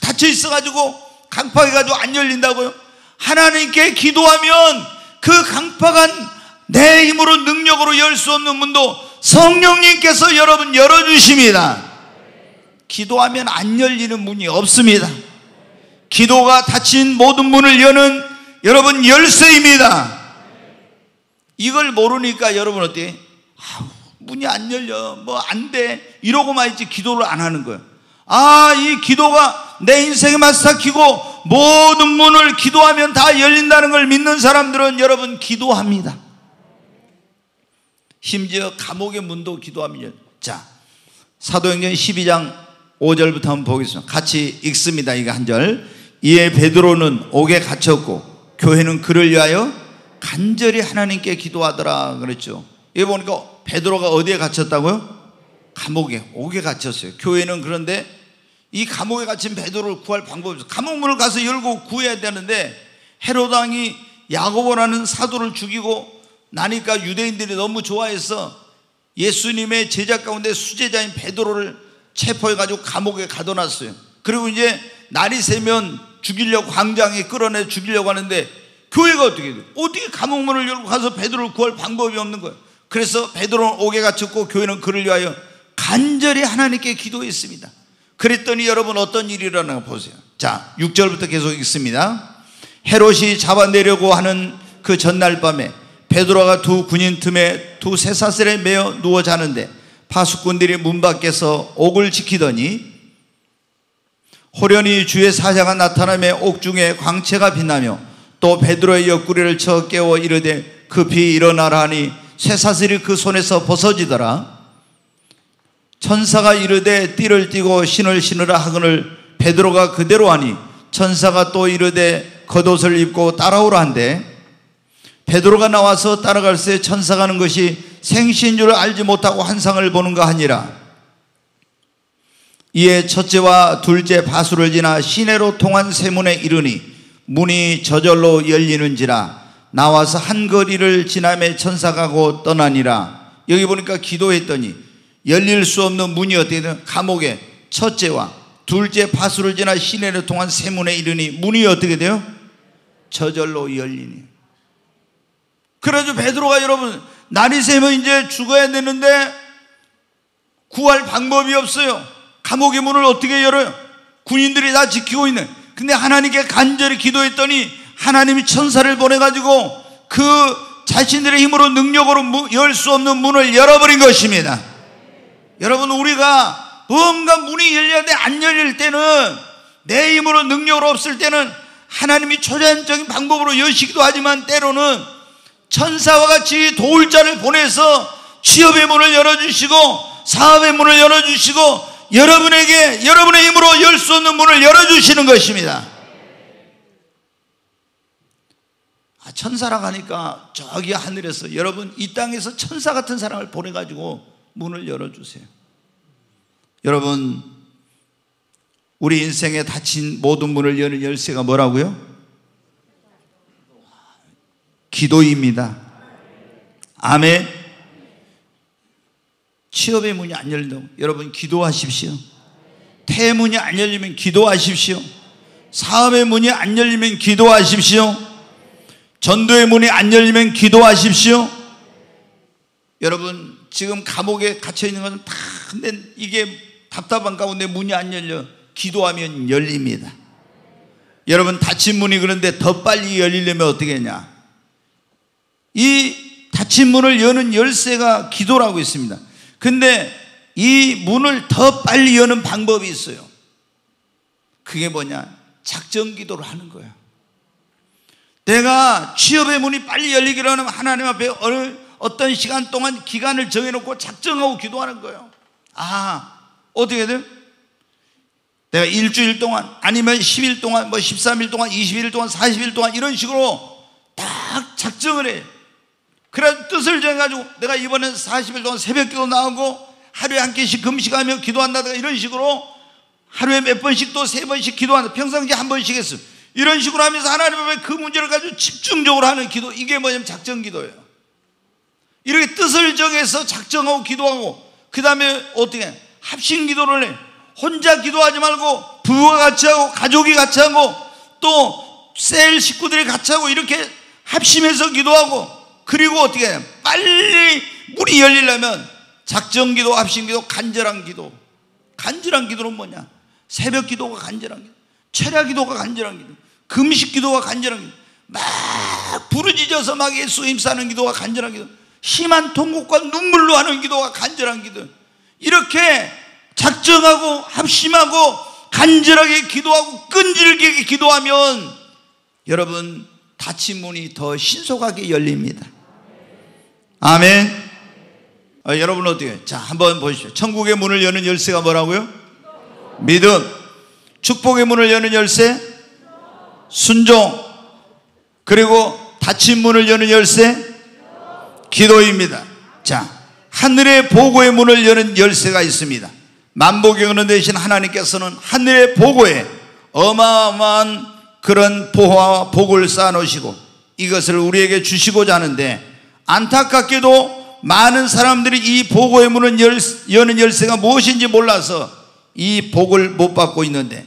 닫혀 있어가지고 강팍해가지고 안 열린다고요. 하나님께 기도하면 그 강팍한 내 힘으로 능력으로 열 수 없는 문도 성령님께서 여러분 열어주십니다. 기도하면 안 열리는 문이 없습니다. 기도가 닫힌 모든 문을 여는 여러분 열쇠입니다. 이걸 모르니까 여러분 어때? 아우, 문이 안 열려. 뭐 안 돼. 이러고만 있지 기도를 안 하는 거예요. 아, 이 기도가 내 인생에 맞삭히고 모든 문을 기도하면 다 열린다는 걸 믿는 사람들은 여러분 기도합니다. 심지어 감옥의 문도 기도하면 자, 사도행전 12장 5절부터 한번 보겠습니다. 같이 읽습니다. 이거 한 절. 이에 베드로는 옥에 갇혔고 교회는 그를 위하여 간절히 하나님께 기도하더라 그랬죠. 여기 보니까 베드로가 어디에 갇혔다고요? 감옥에 옥에 갇혔어요. 교회는 그런데 이 감옥에 갇힌 베드로를 구할 방법이 없어요. 감옥 문을 가서 열고 구해야 되는데 헤로당이 야고보라는 사도를 죽이고 나니까 유대인들이 너무 좋아해서 예수님의 제자 가운데 수제자인 베드로를 체포해 가지고 감옥에 가둬놨어요. 그리고 이제 날이 새면 죽이려고 광장에 끌어내 죽이려고 하는데 교회가 어떻게 돼? 어떻게 감옥문을 열고 가서 베드로를 구할 방법이 없는 거예요. 그래서 베드로는 옥에 갇혔고 교회는 그를 위하여 간절히 하나님께 기도했습니다. 그랬더니 여러분 어떤 일이 일어나 보세요. 자, 6절부터 계속 읽습니다. 헤롯이 잡아내려고 하는 그 전날 밤에 베드로가 두 군인 틈에 두 쇠사슬에 매어 누워 자는데 파수꾼들이 문 밖에서 옥을 지키더니 호련히 주의 사자가 나타나며 옥중에 광채가 빛나며 또 베드로의 옆구리를 쳐 깨워 이르되 급히 일어나라 하니 쇠사슬이 그 손에서 벗어지더라. 천사가 이르되 띠를 띠고 신을 신으라 하거늘 베드로가 그대로 하니 천사가 또 이르되 겉옷을 입고 따라오라 한데 베드로가 나와서 따라갈새 천사가 하는 것이 생신 줄 알지 못하고 환상을 보는가 하니라 이에 첫째와 둘째 바수를 지나 시내로 통한 세문에 이르니 문이 저절로 열리는지라 나와서 한 거리를 지나매 천사가 고 떠나니라 여기 보니까 기도했더니 열릴 수 없는 문이 어떻게 되면 감옥에 첫째와 둘째 바수를 지나 시내를 통한 세문에 이르니 문이 어떻게 돼요? 저절로 열리니 그래서 베드로가 여러분 날이 새면 이제 죽어야 되는데 구할 방법이 없어요. 감옥의 문을 어떻게 열어요? 군인들이 다 지키고 있네. 근데 하나님께 간절히 기도했더니 하나님이 천사를 보내가지고 그 자신들의 힘으로 능력으로 열 수 없는 문을 열어버린 것입니다. 여러분, 우리가 뭔가 문이 열려야 돼, 안 열릴 때는 내 힘으로 능력으로 없을 때는 하나님이 초자연적인 방법으로 여시기도 하지만 때로는 천사와 같이 도울 자를 보내서 취업의 문을 열어주시고 사업의 문을 열어주시고 여러분에게 여러분의 힘으로 열 수 없는 문을 열어주시는 것입니다. 아, 천사라고 하니까 저기 하늘에서 여러분 이 땅에서 천사 같은 사람을 보내가지고 문을 열어주세요. 여러분 우리 인생에 닫힌 모든 문을 여는 열쇠가 뭐라고요? 기도입니다. 아멘. 취업의 문이 안 열린다고. 여러분, 기도하십시오. 태문이 안 열리면 기도하십시오. 사업의 문이 안 열리면 기도하십시오. 전도의 문이 안 열리면 기도하십시오. 여러분, 지금 감옥에 갇혀 있는 것은 다, 근데 이게 답답한 가운데 문이 안 열려. 기도하면 열립니다. 여러분, 닫힌 문이 그런데 더 빨리 열리려면 어떻게 했냐? 이 닫힌 문을 여는 열쇠가 기도라고 있습니다. 근데 이 문을 더 빨리 여는 방법이 있어요. 그게 뭐냐? 작정 기도를 하는 거예요. 내가 취업의 문이 빨리 열리기로 하면 하나님 앞에 어느 어떤 시간 동안 기간을 정해놓고 작정하고 기도하는 거예요. 아, 어떻게 돼? 내가 일주일 동안, 아니면 10일 동안, 뭐 13일 동안, 20일 동안, 40일 동안 이런 식으로 딱 작정을 해. 그래 뜻을 정해가지고 내가 이번엔 40일 동안 새벽 기도 나오고 하루에 한 개씩 금식하며 기도한다든가 이런 식으로 하루에 몇 번씩 또 세 번씩 기도한다. 평상시에 한 번씩 했어. 이런 식으로 하면서 하나님 앞에 그 문제를 가지고 집중적으로 하는 기도. 이게 뭐냐면 작정 기도예요. 이렇게 뜻을 정해서 작정하고 기도하고 그 다음에 어떻게 합심 기도를 해. 혼자 기도하지 말고 부부가 같이 하고 가족이 같이 하고 또 셀 식구들이 같이 하고 이렇게 합심해서 기도하고 그리고 어떻게 해요? 빨리 문이 열리려면 작정기도, 합심기도, 간절한 기도. 간절한 기도는 뭐냐? 새벽 기도가 간절한 기도. 철야 기도가 간절한 기도. 금식 기도가 간절한 기도. 막 부르짖어서 막 예수 임사는 기도가 간절한 기도. 심한 통곡과 눈물로 하는 기도가 간절한 기도. 이렇게 작정하고 합심하고 간절하게 기도하고 끈질기게 기도하면 여러분 닫힌 문이 더 신속하게 열립니다. 아멘. 어, 여러분 어떻게? 자, 한번 보십시오. 천국의 문을 여는 열쇠가 뭐라고요? 믿음. 축복의 문을 여는 열쇠? 순종. 그리고 닫힌 문을 여는 열쇠? 기도입니다. 자, 하늘의 보고의 문을 여는 열쇠가 있습니다. 만복의 대신 하나님께서는 하늘의 보고에 어마어마한 그런 보호와 복을 쌓아놓으시고 이것을 우리에게 주시고자 하는데 안타깝게도 많은 사람들이 이 보고의 문을 열, 여는 열쇠가 무엇인지 몰라서 이 복을 못 받고 있는데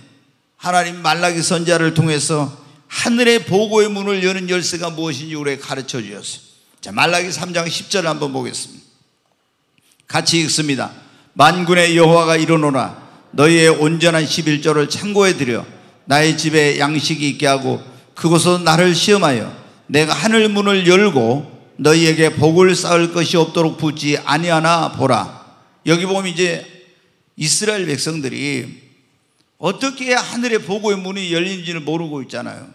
하나님 말라기 선자를 통해서 하늘의 보고의 문을 여는 열쇠가 무엇인지 우리에게 가르쳐 주셨어요. 자, 말라기 3장 10절을 한번 보겠습니다. 같이 읽습니다. 만군의 여호와가 이르노라 너희의 온전한 11조를 창고에 들여 나의 집에 양식이 있게 하고 그곳서 나를 시험하여 내가 하늘 문을 열고 너희에게 복을 쌓을 것이 없도록 붙지 아니하나 보라. 여기 보면 이제 이스라엘 백성들이 어떻게 하늘의 보고의 문이 열린지를 모르고 있잖아요.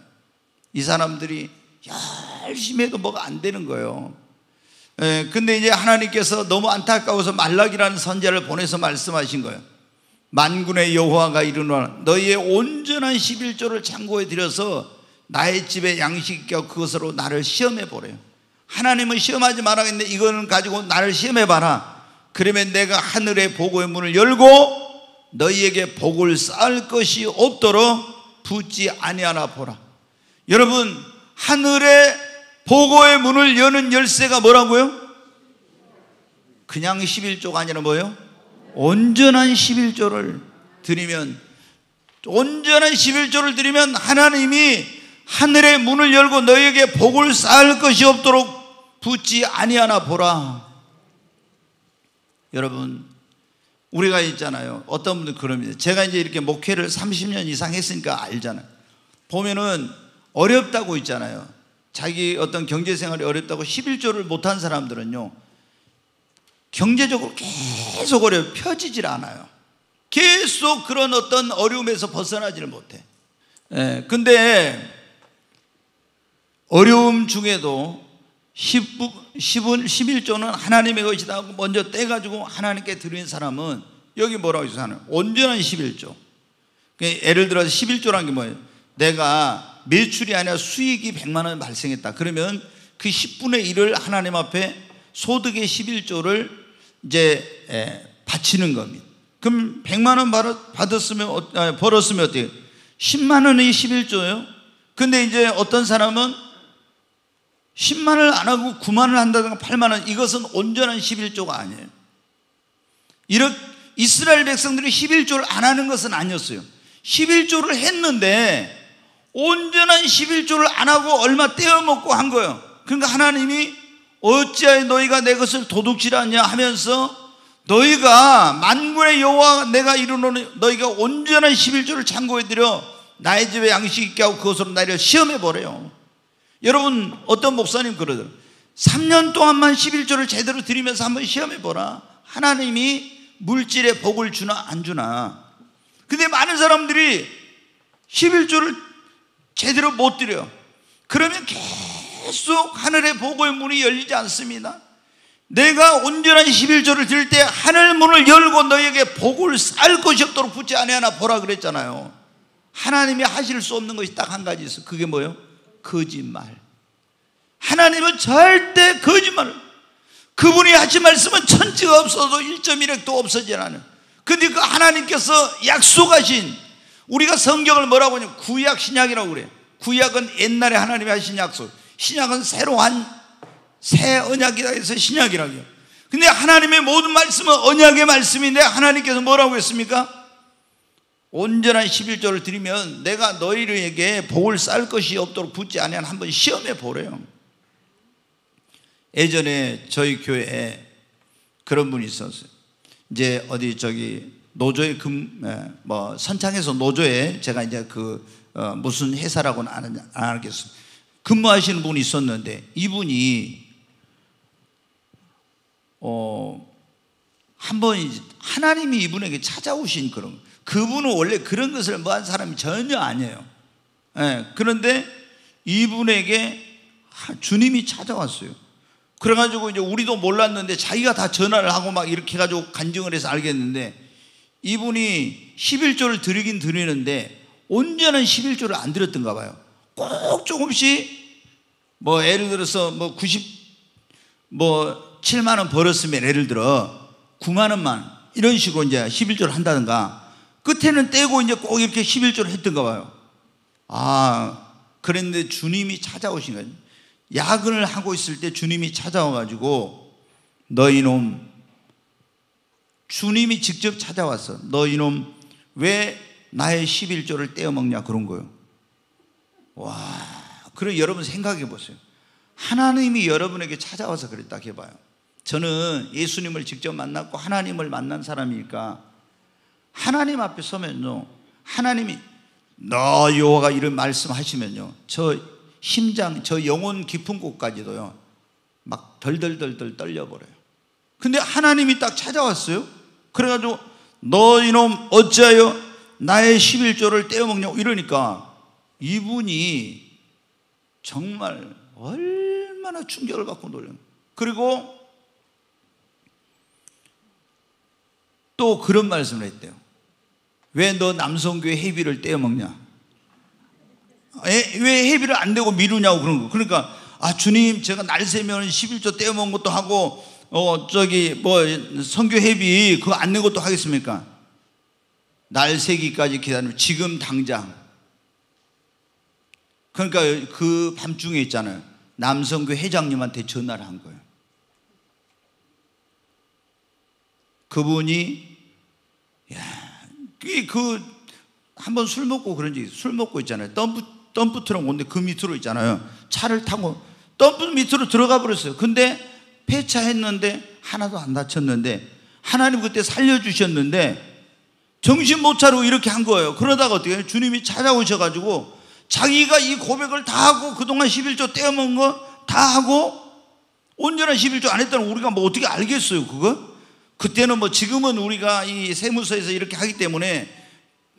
이 사람들이 열심히 해도 뭐가 안 되는 거예요. 예, 근데 이제 하나님께서 너무 안타까워서 말락이라는 선자를 보내서 말씀하신 거예요. 만군의 여호와가 이르노라 너희의 온전한 11조를 창고에 들여서 나의 집에 양식 있게 하고 그것으로 나를 시험해 보래요. 하나님은 시험하지 말아겠는데 이거는 가지고 나를 시험해 봐라. 그러면 내가 하늘의 보고의 문을 열고 너희에게 복을 쌓을 것이 없도록 붙지 아니하나 보라. 여러분 하늘의 보고의 문을 여는 열쇠가 뭐라고요? 그냥 11조가 아니라 뭐예요? 온전한 11조를 드리면 온전한 11조를 드리면 하나님이 하늘의 문을 열고 너에게 복을 쌓을 것이 없도록 붙지 아니하나 보라. 여러분 우리가 있잖아요. 어떤 분들 그럽니다. 제가 이제 이렇게 목회를 30년 이상 했으니까 알잖아요. 보면은 어렵다고 있잖아요. 자기 어떤 경제 생활이 어렵다고 11조를 못한 사람들은요, 경제적으로 계속 어려 펴지질 않아요. 계속 그런 어떤 어려움에서 벗어나지를 못해. 예, 근데 어려움 중에도 10, 10은, 11조는 하나님의 것이다 하고 먼저 떼가지고 하나님께 드린 사람은 여기 뭐라고 있어요? 온전한 11조. 예를 들어서 11조란 게 뭐예요? 내가 매출이 아니라 수익이 100만 원 발생했다. 그러면 그 10분의 1을 하나님 앞에 소득의 11조를 이제 바치는 겁니다. 그럼 100만 원 받았으면 어, 벌었으면 어때요? 10만 원이 11조예요. 근데 이제 어떤 사람은 10만 원을 안 하고 9만 원을 한다든가 8만 원 이것은 온전한 11조가 아니에요. 이렇게 이스라엘 백성들이 11조를 안 하는 것은 아니었어요. 11조를 했는데 온전한 11조를 안 하고 얼마 떼어먹고 한 거예요. 그러니까 하나님이 어찌하여 너희가 내 것을 도둑질하냐 하면서 너희가 만군의 여호와 내가 이루노니 너희가 온전한 11조를 창고에 들여 나의 집에 양식 있게 하고 그것으로 나를 시험해 보래요. 여러분 어떤 목사님 그러더라고요. 3년 동안만 11조를 제대로 드리면서 한번 시험해 보라. 하나님이 물질에 복을 주나 안 주나. 근데 많은 사람들이 11조를 제대로 못 드려. 그러면 계속 하늘의 보고의 문이 열리지 않습니다. 내가 온전한 11조를 드릴 때 하늘 문을 열고 너에게 복을 쌓을 것이 없도록 붙지 아니하나 보라 그랬잖아요. 하나님이 하실 수 없는 것이 딱 한 가지 있어. 그게 뭐예요? 거짓말. 하나님은 절대 거짓말. 그분이 하신 말씀은 천지가 없어도 1.1핵도 없어지지 않아요. 근데 그 하나님께서 약속하신 우리가 성경을 뭐라고 하냐 구약 신약이라고 그래 구약은 옛날에 하나님이 하신 약속 신약은 새로 한새 언약이다 해서 신약이라고요 근데 하나님의 모든 말씀은 언약의 말씀인데 하나님께서 뭐라고 했습니까? 온전한 11조를 드리면 내가 너희에게 복을 쌓을 것이 없도록 붙지 아니한 한번 시험해 보래요 예전에 저희 교회에 그런 분이 있었어요. 이제 어디 저기 노조에 금 뭐 선창에서 노조에 제가 이제 그 어, 무슨 회사라고는 안, 안 알겠습니다. 근무하시는 분이 있었는데 이분이 어 한번 하나님이 이분에게 찾아오신 그런 그분은 원래 그런 것을 뭐 한 사람이 전혀 아니에요. 예, 그런데 이분에게 주님이 찾아왔어요. 그래가지고 이제 우리도 몰랐는데 자기가 다 전화를 하고 막 이렇게 해가지고 간증을 해서 알겠는데 이분이 11조를 드리긴 드리는데 온전한 11조를 안 드렸던가 봐요. 꼭 조금씩 뭐 예를 들어서 뭐 90, 뭐 7만 원 벌었으면 예를 들어 9만 원만 이런 식으로 이제 11조를 한다든가 끝에는 떼고 이제 꼭 이렇게 11조를 했던가 봐요. 아, 그랬는데 주님이 찾아오신 거예요. 야근을 하고 있을 때 주님이 찾아와가지고 너희 놈 주님이 직접 찾아왔어. 너희 놈왜 나의 11조를 떼어먹냐 그런 거예요. 와, 그럼 여러분 생각해 보세요. 하나님이 여러분에게 찾아와서 그랬다 해봐요. 저는 예수님을 직접 만났고 하나님을 만난 사람이니까 하나님 앞에 서면요. 하나님이 너 여호와가 이런 말씀하시면요. 저 심장, 저 영혼 깊은 곳까지도요. 막 덜덜덜덜 떨려버려요. 근데 하나님이 딱 찾아왔어요. 그래가지고 너 이놈 어찌하여 나의 11조를 떼어먹냐고 이러니까 이분이 정말 얼마나 충격을 받고 놀려. 그리고 또 그런 말씀을 했대요. 왜 너 남성교회 회비를 떼어먹냐? 왜 회비를 안 내고 미루냐고 그런 거. 그러니까, 아, 주님, 제가 날 세면 11조 떼어먹은 것도 하고, 어, 저기, 뭐, 성교 회비 그거 안 낸 것도 하겠습니까? 날 세기까지 기다리면 지금 당장. 그러니까 그 밤중에 있잖아요. 남성교 회장님한테 전화를 한 거예요. 그분이 야, 그 한번 술 먹고 그런지 술 먹고 있잖아요. 덤프 덤프 트럭 온데 그 밑으로 있잖아요. 차를 타고 덤프 밑으로 들어가 버렸어요. 근데 폐차했는데 하나도 안 다쳤는데 하나님 그때 살려 주셨는데 정신 못 차리고 이렇게 한 거예요. 그러다가 어떻게? 주님이 찾아오셔 가지고 자기가 이 고백을 다 하고 그동안 11조 떼어먹은 거 다 하고 온전한 11조 안 했다는 우리가 뭐 어떻게 알겠어요, 그거? 그때는 뭐 지금은 우리가 이 세무서에서 이렇게 하기 때문에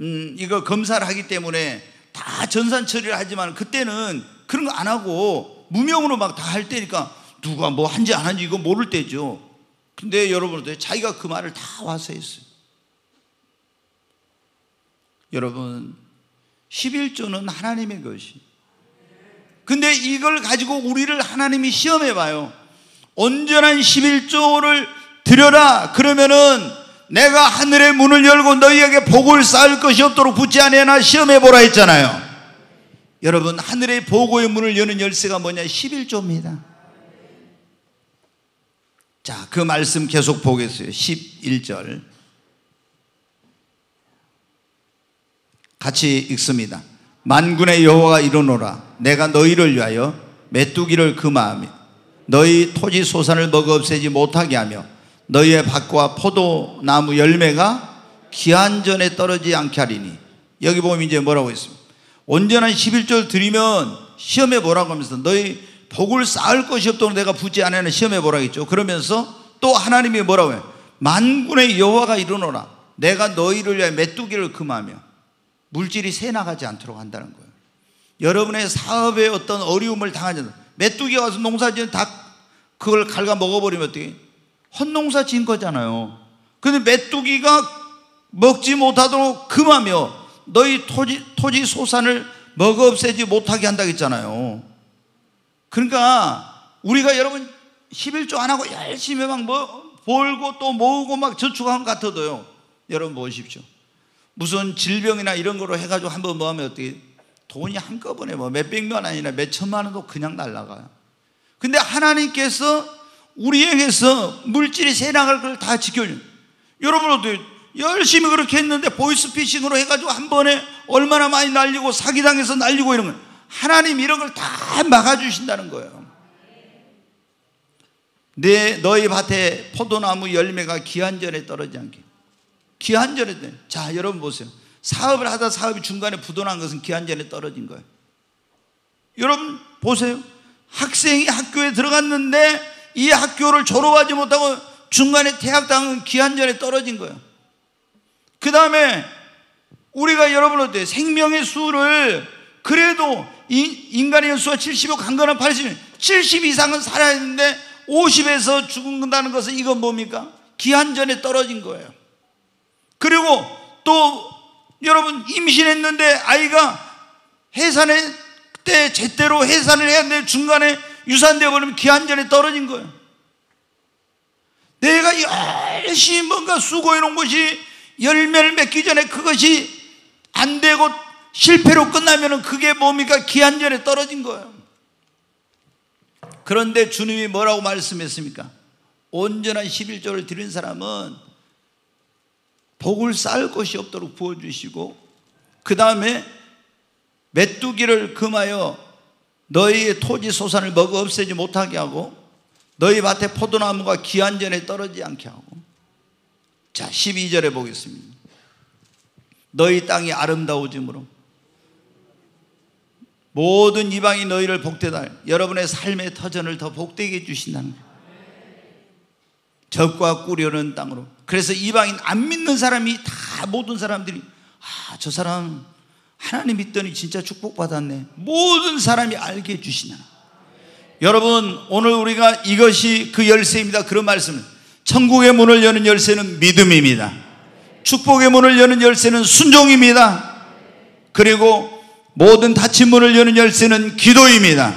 음 이거 검사를 하기 때문에 다 전산 처리를 하지만 그때는 그런 거 안 하고 무명으로 막 다 할 때니까 누가 뭐 한지 안 한지 이거 모를 때죠. 근데 여러분 어때요? 자기가 그 말을 다 와서 했어요. 여러분 11조는 하나님의 것이. 근데 이걸 가지고 우리를 하나님이 시험해 봐요. 온전한 11조를 드려라. 그러면은 내가 하늘의 문을 열고 너희에게 복을 쌓을 것이 없도록 붙지 않으나 시험해 보라 했잖아요. 여러분, 하늘의 보고의 문을 여는 열쇠가 뭐냐? 11조입니다. 자, 그 말씀 계속 보겠어요. 11절. 같이 읽습니다. 만군의 여호와가 이르노라 내가 너희를 위하여 메뚜기를 금하며 너희 토지 소산을 먹어 없애지 못하게 하며 너희의 밭과 포도나무 열매가 기한 전에 떨어지지 않게 하리니 여기 보면 이제 뭐라고 했습니다. 온전한 11절 드리면 시험해 보라고 하면서 너희 복을 쌓을 것이 없도록 내가 붙지 않으면 시험해 보라겠죠. 그러면서 또 하나님이 뭐라고 해요? 만군의 여호와가 이르노라 내가 너희를 위하여 메뚜기를 금하며 물질이 새 나가지 않도록 한다는 거예요. 여러분의 사업에 어떤 어려움을 당하지 메뚜기가 와서 농사 지은 닭 그걸 갉아 먹어버리면 어떻게 헛농사 진 거잖아요. 근데 메뚜기가 먹지 못하도록 금하며 너희 토지, 토지 소산을 먹어 없애지 못하게 한다고 했잖아요. 그러니까 우리가 여러분 11조 안 하고 열심히 막 뭐, 벌고 또 모으고 막 저축한 것 같아도요. 여러분 보십시오. 무슨 질병이나 이런 거로 해가지고 한번 뭐 하면 어떻게 돈이 한꺼번에 뭐 몇백만 아니라 몇천만 원도 그냥 날라가요. 근데 하나님께서 우리에게서 물질이 새 나갈 걸 다 지켜줘. 여러분 어떻게 열심히 그렇게 했는데 보이스피싱으로 해가지고 한 번에 얼마나 많이 날리고 사기당해서 날리고 이런 거 하나님 이런 걸 다 막아주신다는 거예요. 내 너희 밭에 포도나무 열매가 기한전에 떨어지지 않게. 기한전에 떨. 자, 여러분 보세요. 사업을 하다 사업이 중간에 부도난 것은 기한전에 떨어진 거예요. 여러분 보세요. 학생이 학교에 들어갔는데 이 학교를 졸업하지 못하고 중간에 퇴학당은 기한전에 떨어진 거예요. 그 다음에 우리가 여러분 어때 생명의 수를 그래도 인간의 연수가 70이고 강건한 80, 70 이상은 살아야 되는데 50에서 죽는다는 것은 이건 뭡니까? 기한전에 떨어진 거예요. 그리고 또 여러분 임신했는데 아이가 해산에 때 제대로 해산을 해야 되는데 중간에 유산되어 버리면 기한전에 떨어진 거예요. 내가 열심히 뭔가 수고해 놓은 것이 열매를 맺기 전에 그것이 안 되고 실패로 끝나면 그게 뭡니까? 기한전에 떨어진 거예요. 그런데 주님이 뭐라고 말씀했습니까? 온전한 11조를 드린 사람은 복을 쌓을 것이 없도록 부어주시고 그 다음에 메뚜기를 금하여 너희의 토지 소산을 먹어 없애지 못하게 하고 너희 밭에 포도나무가 기한전에 떨어지지 않게 하고 자 12절에 보겠습니다 너희 땅이 아름다워짐으로 모든 이방이 너희를 복되다. 여러분의 삶의 터전을 더 복되게 해주신다는 거예요. 적과 꾸려는 땅으로. 그래서 이방인 안 믿는 사람이 다 모든 사람들이 아, 저 사람 하나님 믿더니 진짜 축복받았네. 모든 사람이 알게 해주시나. 여러분, 오늘 우리가 이것이 그 열쇠입니다. 그런 말씀. 천국의 문을 여는 열쇠는 믿음입니다. 축복의 문을 여는 열쇠는 순종입니다. 그리고 모든 닫힌 문을 여는 열쇠는 기도입니다.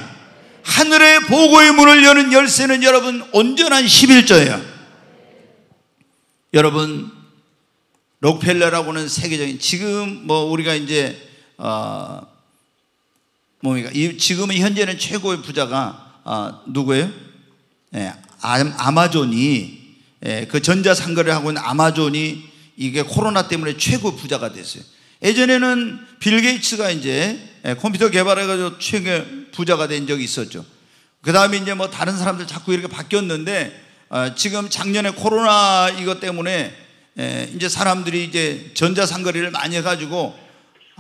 하늘의 보고의 문을 여는 열쇠는 여러분 온전한 11조예요. 여러분 록펠러라고는 세계적인 지금 뭐 우리가 이제 어 뭡니까 지금은 현재는 최고의 부자가 어 누구예요? 예, 아마존이 예, 그 전자상거래를 하고 있는 아마존이 이게 코로나 때문에 최고 부자가 됐어요. 예전에는 빌 게이츠가 이제 예, 컴퓨터 개발해가지고 최고 부자가 된 적이 있었죠. 그 다음에 이제 뭐 다른 사람들 자꾸 이렇게 바뀌었는데 어, 지금 작년에 코로나 이것 때문에 예, 이제 사람들이 이제 전자상거래를 많이 해가지고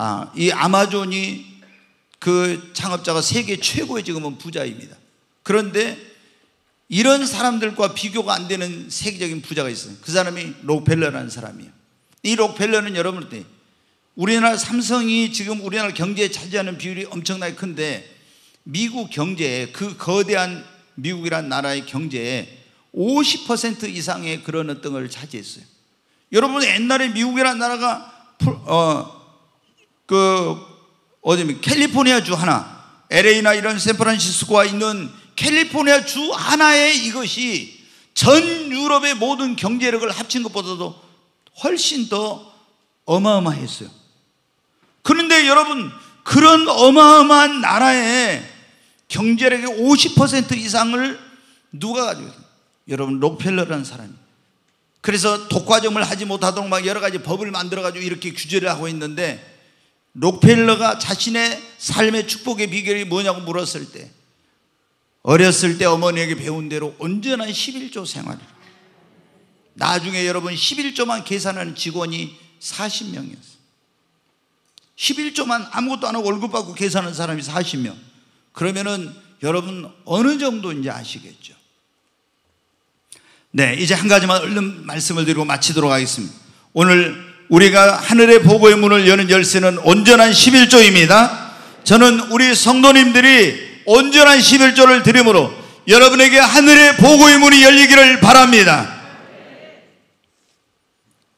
아, 이 아마존이 그 창업자가 세계 최고의 지금은 부자입니다. 그런데 이런 사람들과 비교가 안 되는 세계적인 부자가 있어요. 그 사람이 록펠러라는 사람이에요. 이 록펠러는 여러분한테 우리나라 삼성이 지금 우리나라 경제에 차지하는 비율이 엄청나게 큰데 미국 경제에 그 거대한 미국이란 나라의 경제에 50% 이상의 그런 어떤 걸 차지했어요. 여러분 옛날에 미국이란 나라가 어 그 어디면 캘리포니아 주 하나, LA나 이런 샌프란시스코와 있는 캘리포니아 주 하나에 이것이 전 유럽의 모든 경제력을 합친 것보다도 훨씬 더 어마어마했어요. 그런데 여러분 그런 어마어마한 나라의 경제력의 50% 이상을 누가 가지고 있어요? 여러분 록펠러라는 사람이 그래서 독과점을 하지 못하도록 막 여러 가지 법을 만들어 가지고 이렇게 규제를 하고 있는데 록펠러가 자신의 삶의 축복의 비결이 뭐냐고 물었을 때 어렸을 때 어머니에게 배운 대로 온전한 11조 생활을 나중에 여러분 11조만 계산하는 직원이 40명이었어요 11조만 아무것도 안 하고 월급 받고 계산하는 사람이 40명. 그러면은 여러분 어느 정도인지 아시겠죠? 네, 이제 한 가지만 얼른 말씀을 드리고 마치도록 하겠습니다. 오늘 우리가 하늘의 보고의 문을 여는 열쇠는 온전한 11조입니다. 저는 우리 성도님들이 온전한 11조를 드림으로 여러분에게 하늘의 보고의 문이 열리기를 바랍니다.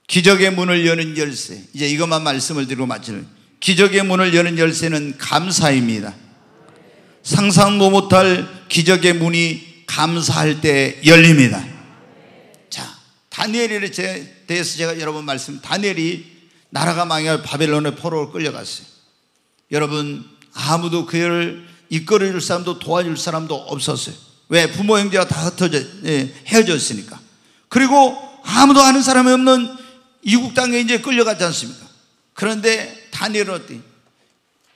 기적의 문을 여는 열쇠. 이제 이것만 말씀을 드리고 마치는 기적의 문을 여는 열쇠는 감사입니다. 상상도 못할 기적의 문이 감사할 때 열립니다. 자, 다니엘에 대해서 제가 여러분 말씀, 다니엘이 나라가 망해 바벨론의 포로로 끌려갔어요. 여러분, 아무도 그를 이끌어 줄 사람도 도와줄 사람도 없었어요. 왜? 부모 형제가 다 흩어져, 예, 헤어졌으니까. 그리고 아무도 아는 사람이 없는 이국 땅에 이제 끌려갔지 않습니까? 그런데 다니엘은 어때?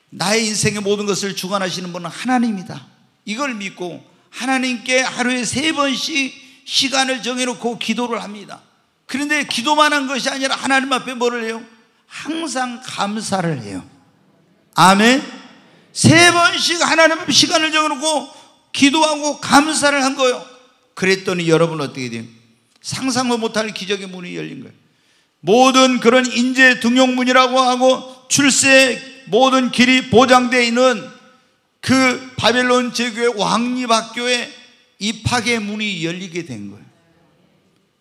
나의 인생의 모든 것을 주관하시는 분은 하나님이다. 이걸 믿고 하나님께 하루에 세 번씩 시간을 정해놓고 기도를 합니다. 그런데 기도만 한 것이 아니라 하나님 앞에 뭐를 해요? 항상 감사를 해요. 아멘. 세 번씩 하나님 시간을 정해놓고 기도하고 감사를 한 거예요. 그랬더니 여러분 어떻게 돼요? 상상도 못할 기적의 문이 열린 거예요. 모든 그런 인재 등용문이라고 하고 출세 모든 길이 보장되어 있는 그 바벨론 제국의 왕립학교에 입학의 문이 열리게 된 거예요.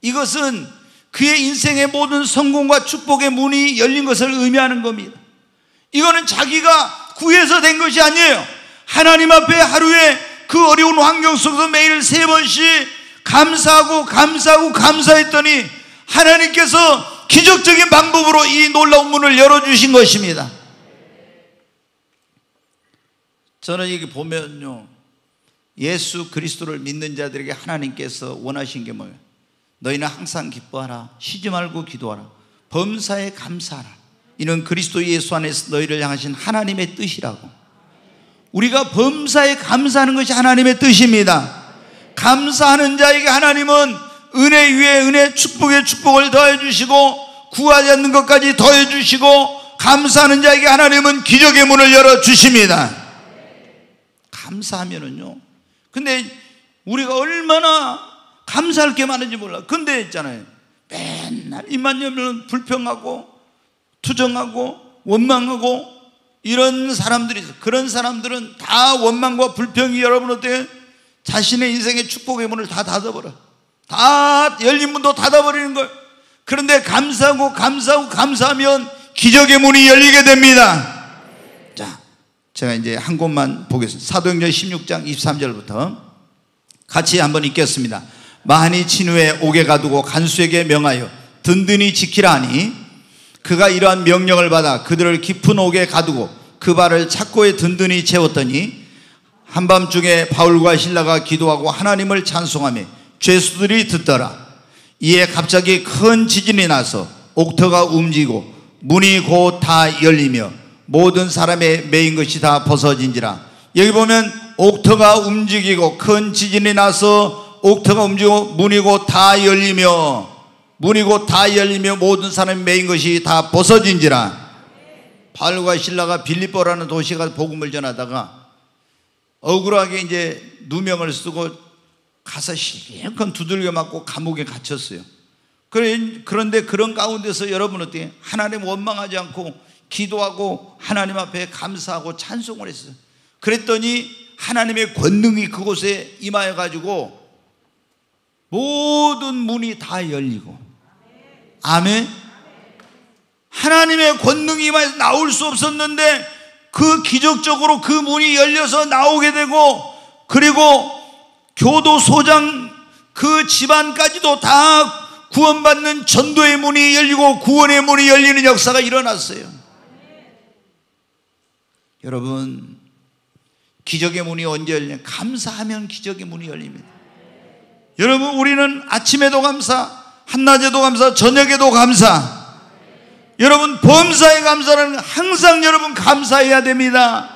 이것은 그의 인생의 모든 성공과 축복의 문이 열린 것을 의미하는 겁니다. 이거는 자기가 구해서 된 것이 아니에요. 하나님 앞에 하루에 그 어려운 환경 속에서 매일 세 번씩 감사하고 감사하고 감사했더니 하나님께서 기적적인 방법으로 이 놀라운 문을 열어주신 것입니다. 저는 여기 보면요. 예수 그리스도를 믿는 자들에게 하나님께서 원하신 게 뭐예요? 너희는 항상 기뻐하라. 쉬지 말고 기도하라. 범사에 감사하라. 이는 그리스도 예수 안에서 너희를 향하신 하나님의 뜻이라고. 우리가 범사에 감사하는 것이 하나님의 뜻입니다. 감사하는 자에게 하나님은 은혜 위에 은혜, 축복에 축복을 더해 주시고 구하지 않는 것까지 더해 주시고 감사하는 자에게 하나님은 기적의 문을 열어 주십니다. 감사하면은요. 근데 우리가 얼마나 감사할 게 많은지 몰라. 근데 있잖아요. 맨날 입만 열면 불평하고 투정하고 원망하고 이런 사람들이 있어. 그런 사람들은 다 원망과 불평이 여러분 어때? 자신의 인생의 축복의 문을 다 닫아버려. 다 열린 문도 닫아버리는 거예요. 그런데 감사하고 감사하고 감사하면 기적의 문이 열리게 됩니다. 제가 이제 한 곳만 보겠습니다. 사도행전 16장 23절부터 같이 한번 읽겠습니다. 많이 친후에 옥에 가두고 간수에게 명하여 든든히 지키라 하니 그가 이러한 명령을 받아 그들을 깊은 옥에 가두고 그 발을 착고에 든든히 채웠더니 한밤중에 바울과 신라가 기도하고 하나님을 찬송하며 죄수들이 듣더라. 이에 갑자기 큰 지진이 나서 옥터가 움직이고 문이 곧 다 열리며 모든 사람의 메인 것이 다 벗어진지라. 여기 보면 옥터가 움직이고 큰 지진이 나서 옥터가 움직이고 문이 곧다 열리며 문이 곧다 열리며 모든 사람의 메인 것이 다 벗어진지라. 바울과 신라가 빌리뽀라는 도시가 복음을 전하다가 억울하게 이제 누명을 쓰고 가서 실컷 두들겨 맞고 감옥에 갇혔어요. 그런데 그런 가운데서 여러분 어떻게 하나님 원망하지 않고 기도하고 하나님 앞에 감사하고 찬송을 했어요. 그랬더니 하나님의 권능이 그곳에 임하여 가지고 모든 문이 다 열리고 아멘. 하나님의 권능이 임하여 나올 수 없었는데 그 기적적으로 그 문이 열려서 나오게 되고 그리고 교도소장 그 집안까지도 다 구원받는 전도의 문이 열리고 구원의 문이 열리는 역사가 일어났어요. 여러분, 기적의 문이 언제 열리냐? 감사하면 기적의 문이 열립니다. 여러분, 우리는 아침에도 감사, 한낮에도 감사, 저녁에도 감사. 여러분, 범사에 감사는 항상 여러분 감사해야 됩니다.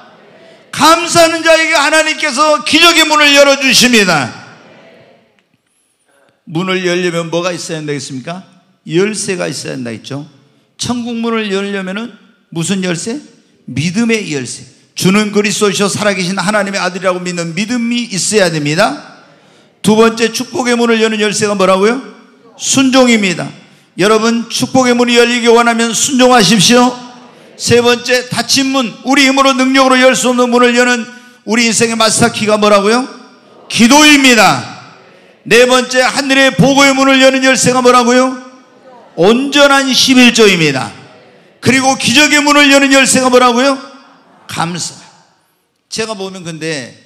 감사하는 자에게 하나님께서 기적의 문을 열어 주십니다. 문을 열려면 뭐가 있어야 된다겠습니까? 열쇠가 있어야 된다 했죠. 천국 문을 열려면은 무슨 열쇠? 믿음의 열쇠. 주는 그리스도시요 살아계신 하나님의 아들이라고 믿는 믿음이 있어야 됩니다. 두 번째 축복의 문을 여는 열쇠가 뭐라고요? 순종입니다. 여러분 축복의 문이 열리기 원하면 순종하십시오. 세 번째 닫힌 문, 우리 힘으로 능력으로 열 수 없는 문을 여는 우리 인생의 마스터키가 뭐라고요? 기도입니다. 네 번째 하늘의 보고의 문을 여는 열쇠가 뭐라고요? 온전한 11조입니다. 그리고 기적의 문을 여는 열쇠가 뭐라고요? 감사. 제가 보면 근데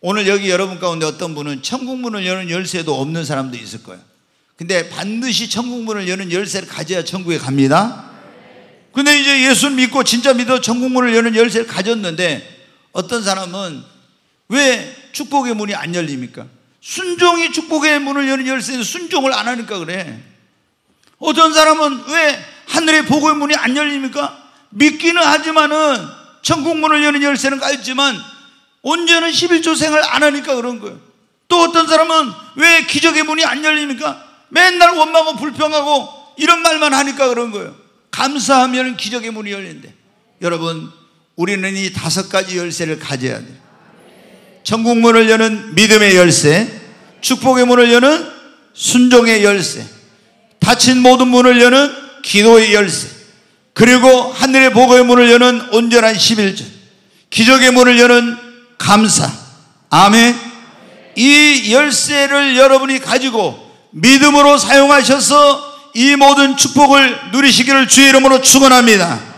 오늘 여기 여러분 가운데 어떤 분은 천국 문을 여는 열쇠도 없는 사람도 있을 거예요. 근데 반드시 천국 문을 여는 열쇠를 가져야 천국에 갑니다. 근데 이제 예수 믿고 진짜 믿어 천국 문을 여는 열쇠를 가졌는데 어떤 사람은 왜 축복의 문이 안 열립니까? 순종이 축복의 문을 여는 열쇠인데 순종을 안 하니까 그래. 어떤 사람은 왜 하늘의 복의 문이 안 열립니까? 믿기는 하지만은 천국 문을 여는 열쇠는 깔지만 온전한 11조 생활 안 하니까 그런 거예요. 또 어떤 사람은 왜 기적의 문이 안 열립니까? 맨날 원망하고 불평하고 이런 말만 하니까 그런 거예요. 감사하면 기적의 문이 열린대. 여러분, 우리는 이 다섯 가지 열쇠를 가져야 돼요. 천국 문을 여는 믿음의 열쇠, 축복의 문을 여는 순종의 열쇠, 닫힌 모든 문을 여는 기도의 열쇠, 그리고 하늘의 복의 문을 여는 온전한 11절, 기적의 문을 여는 감사. 아멘. 이 열쇠를 여러분이 가지고 믿음으로 사용하셔서 이 모든 축복을 누리시기를 주의 이름으로 축원합니다.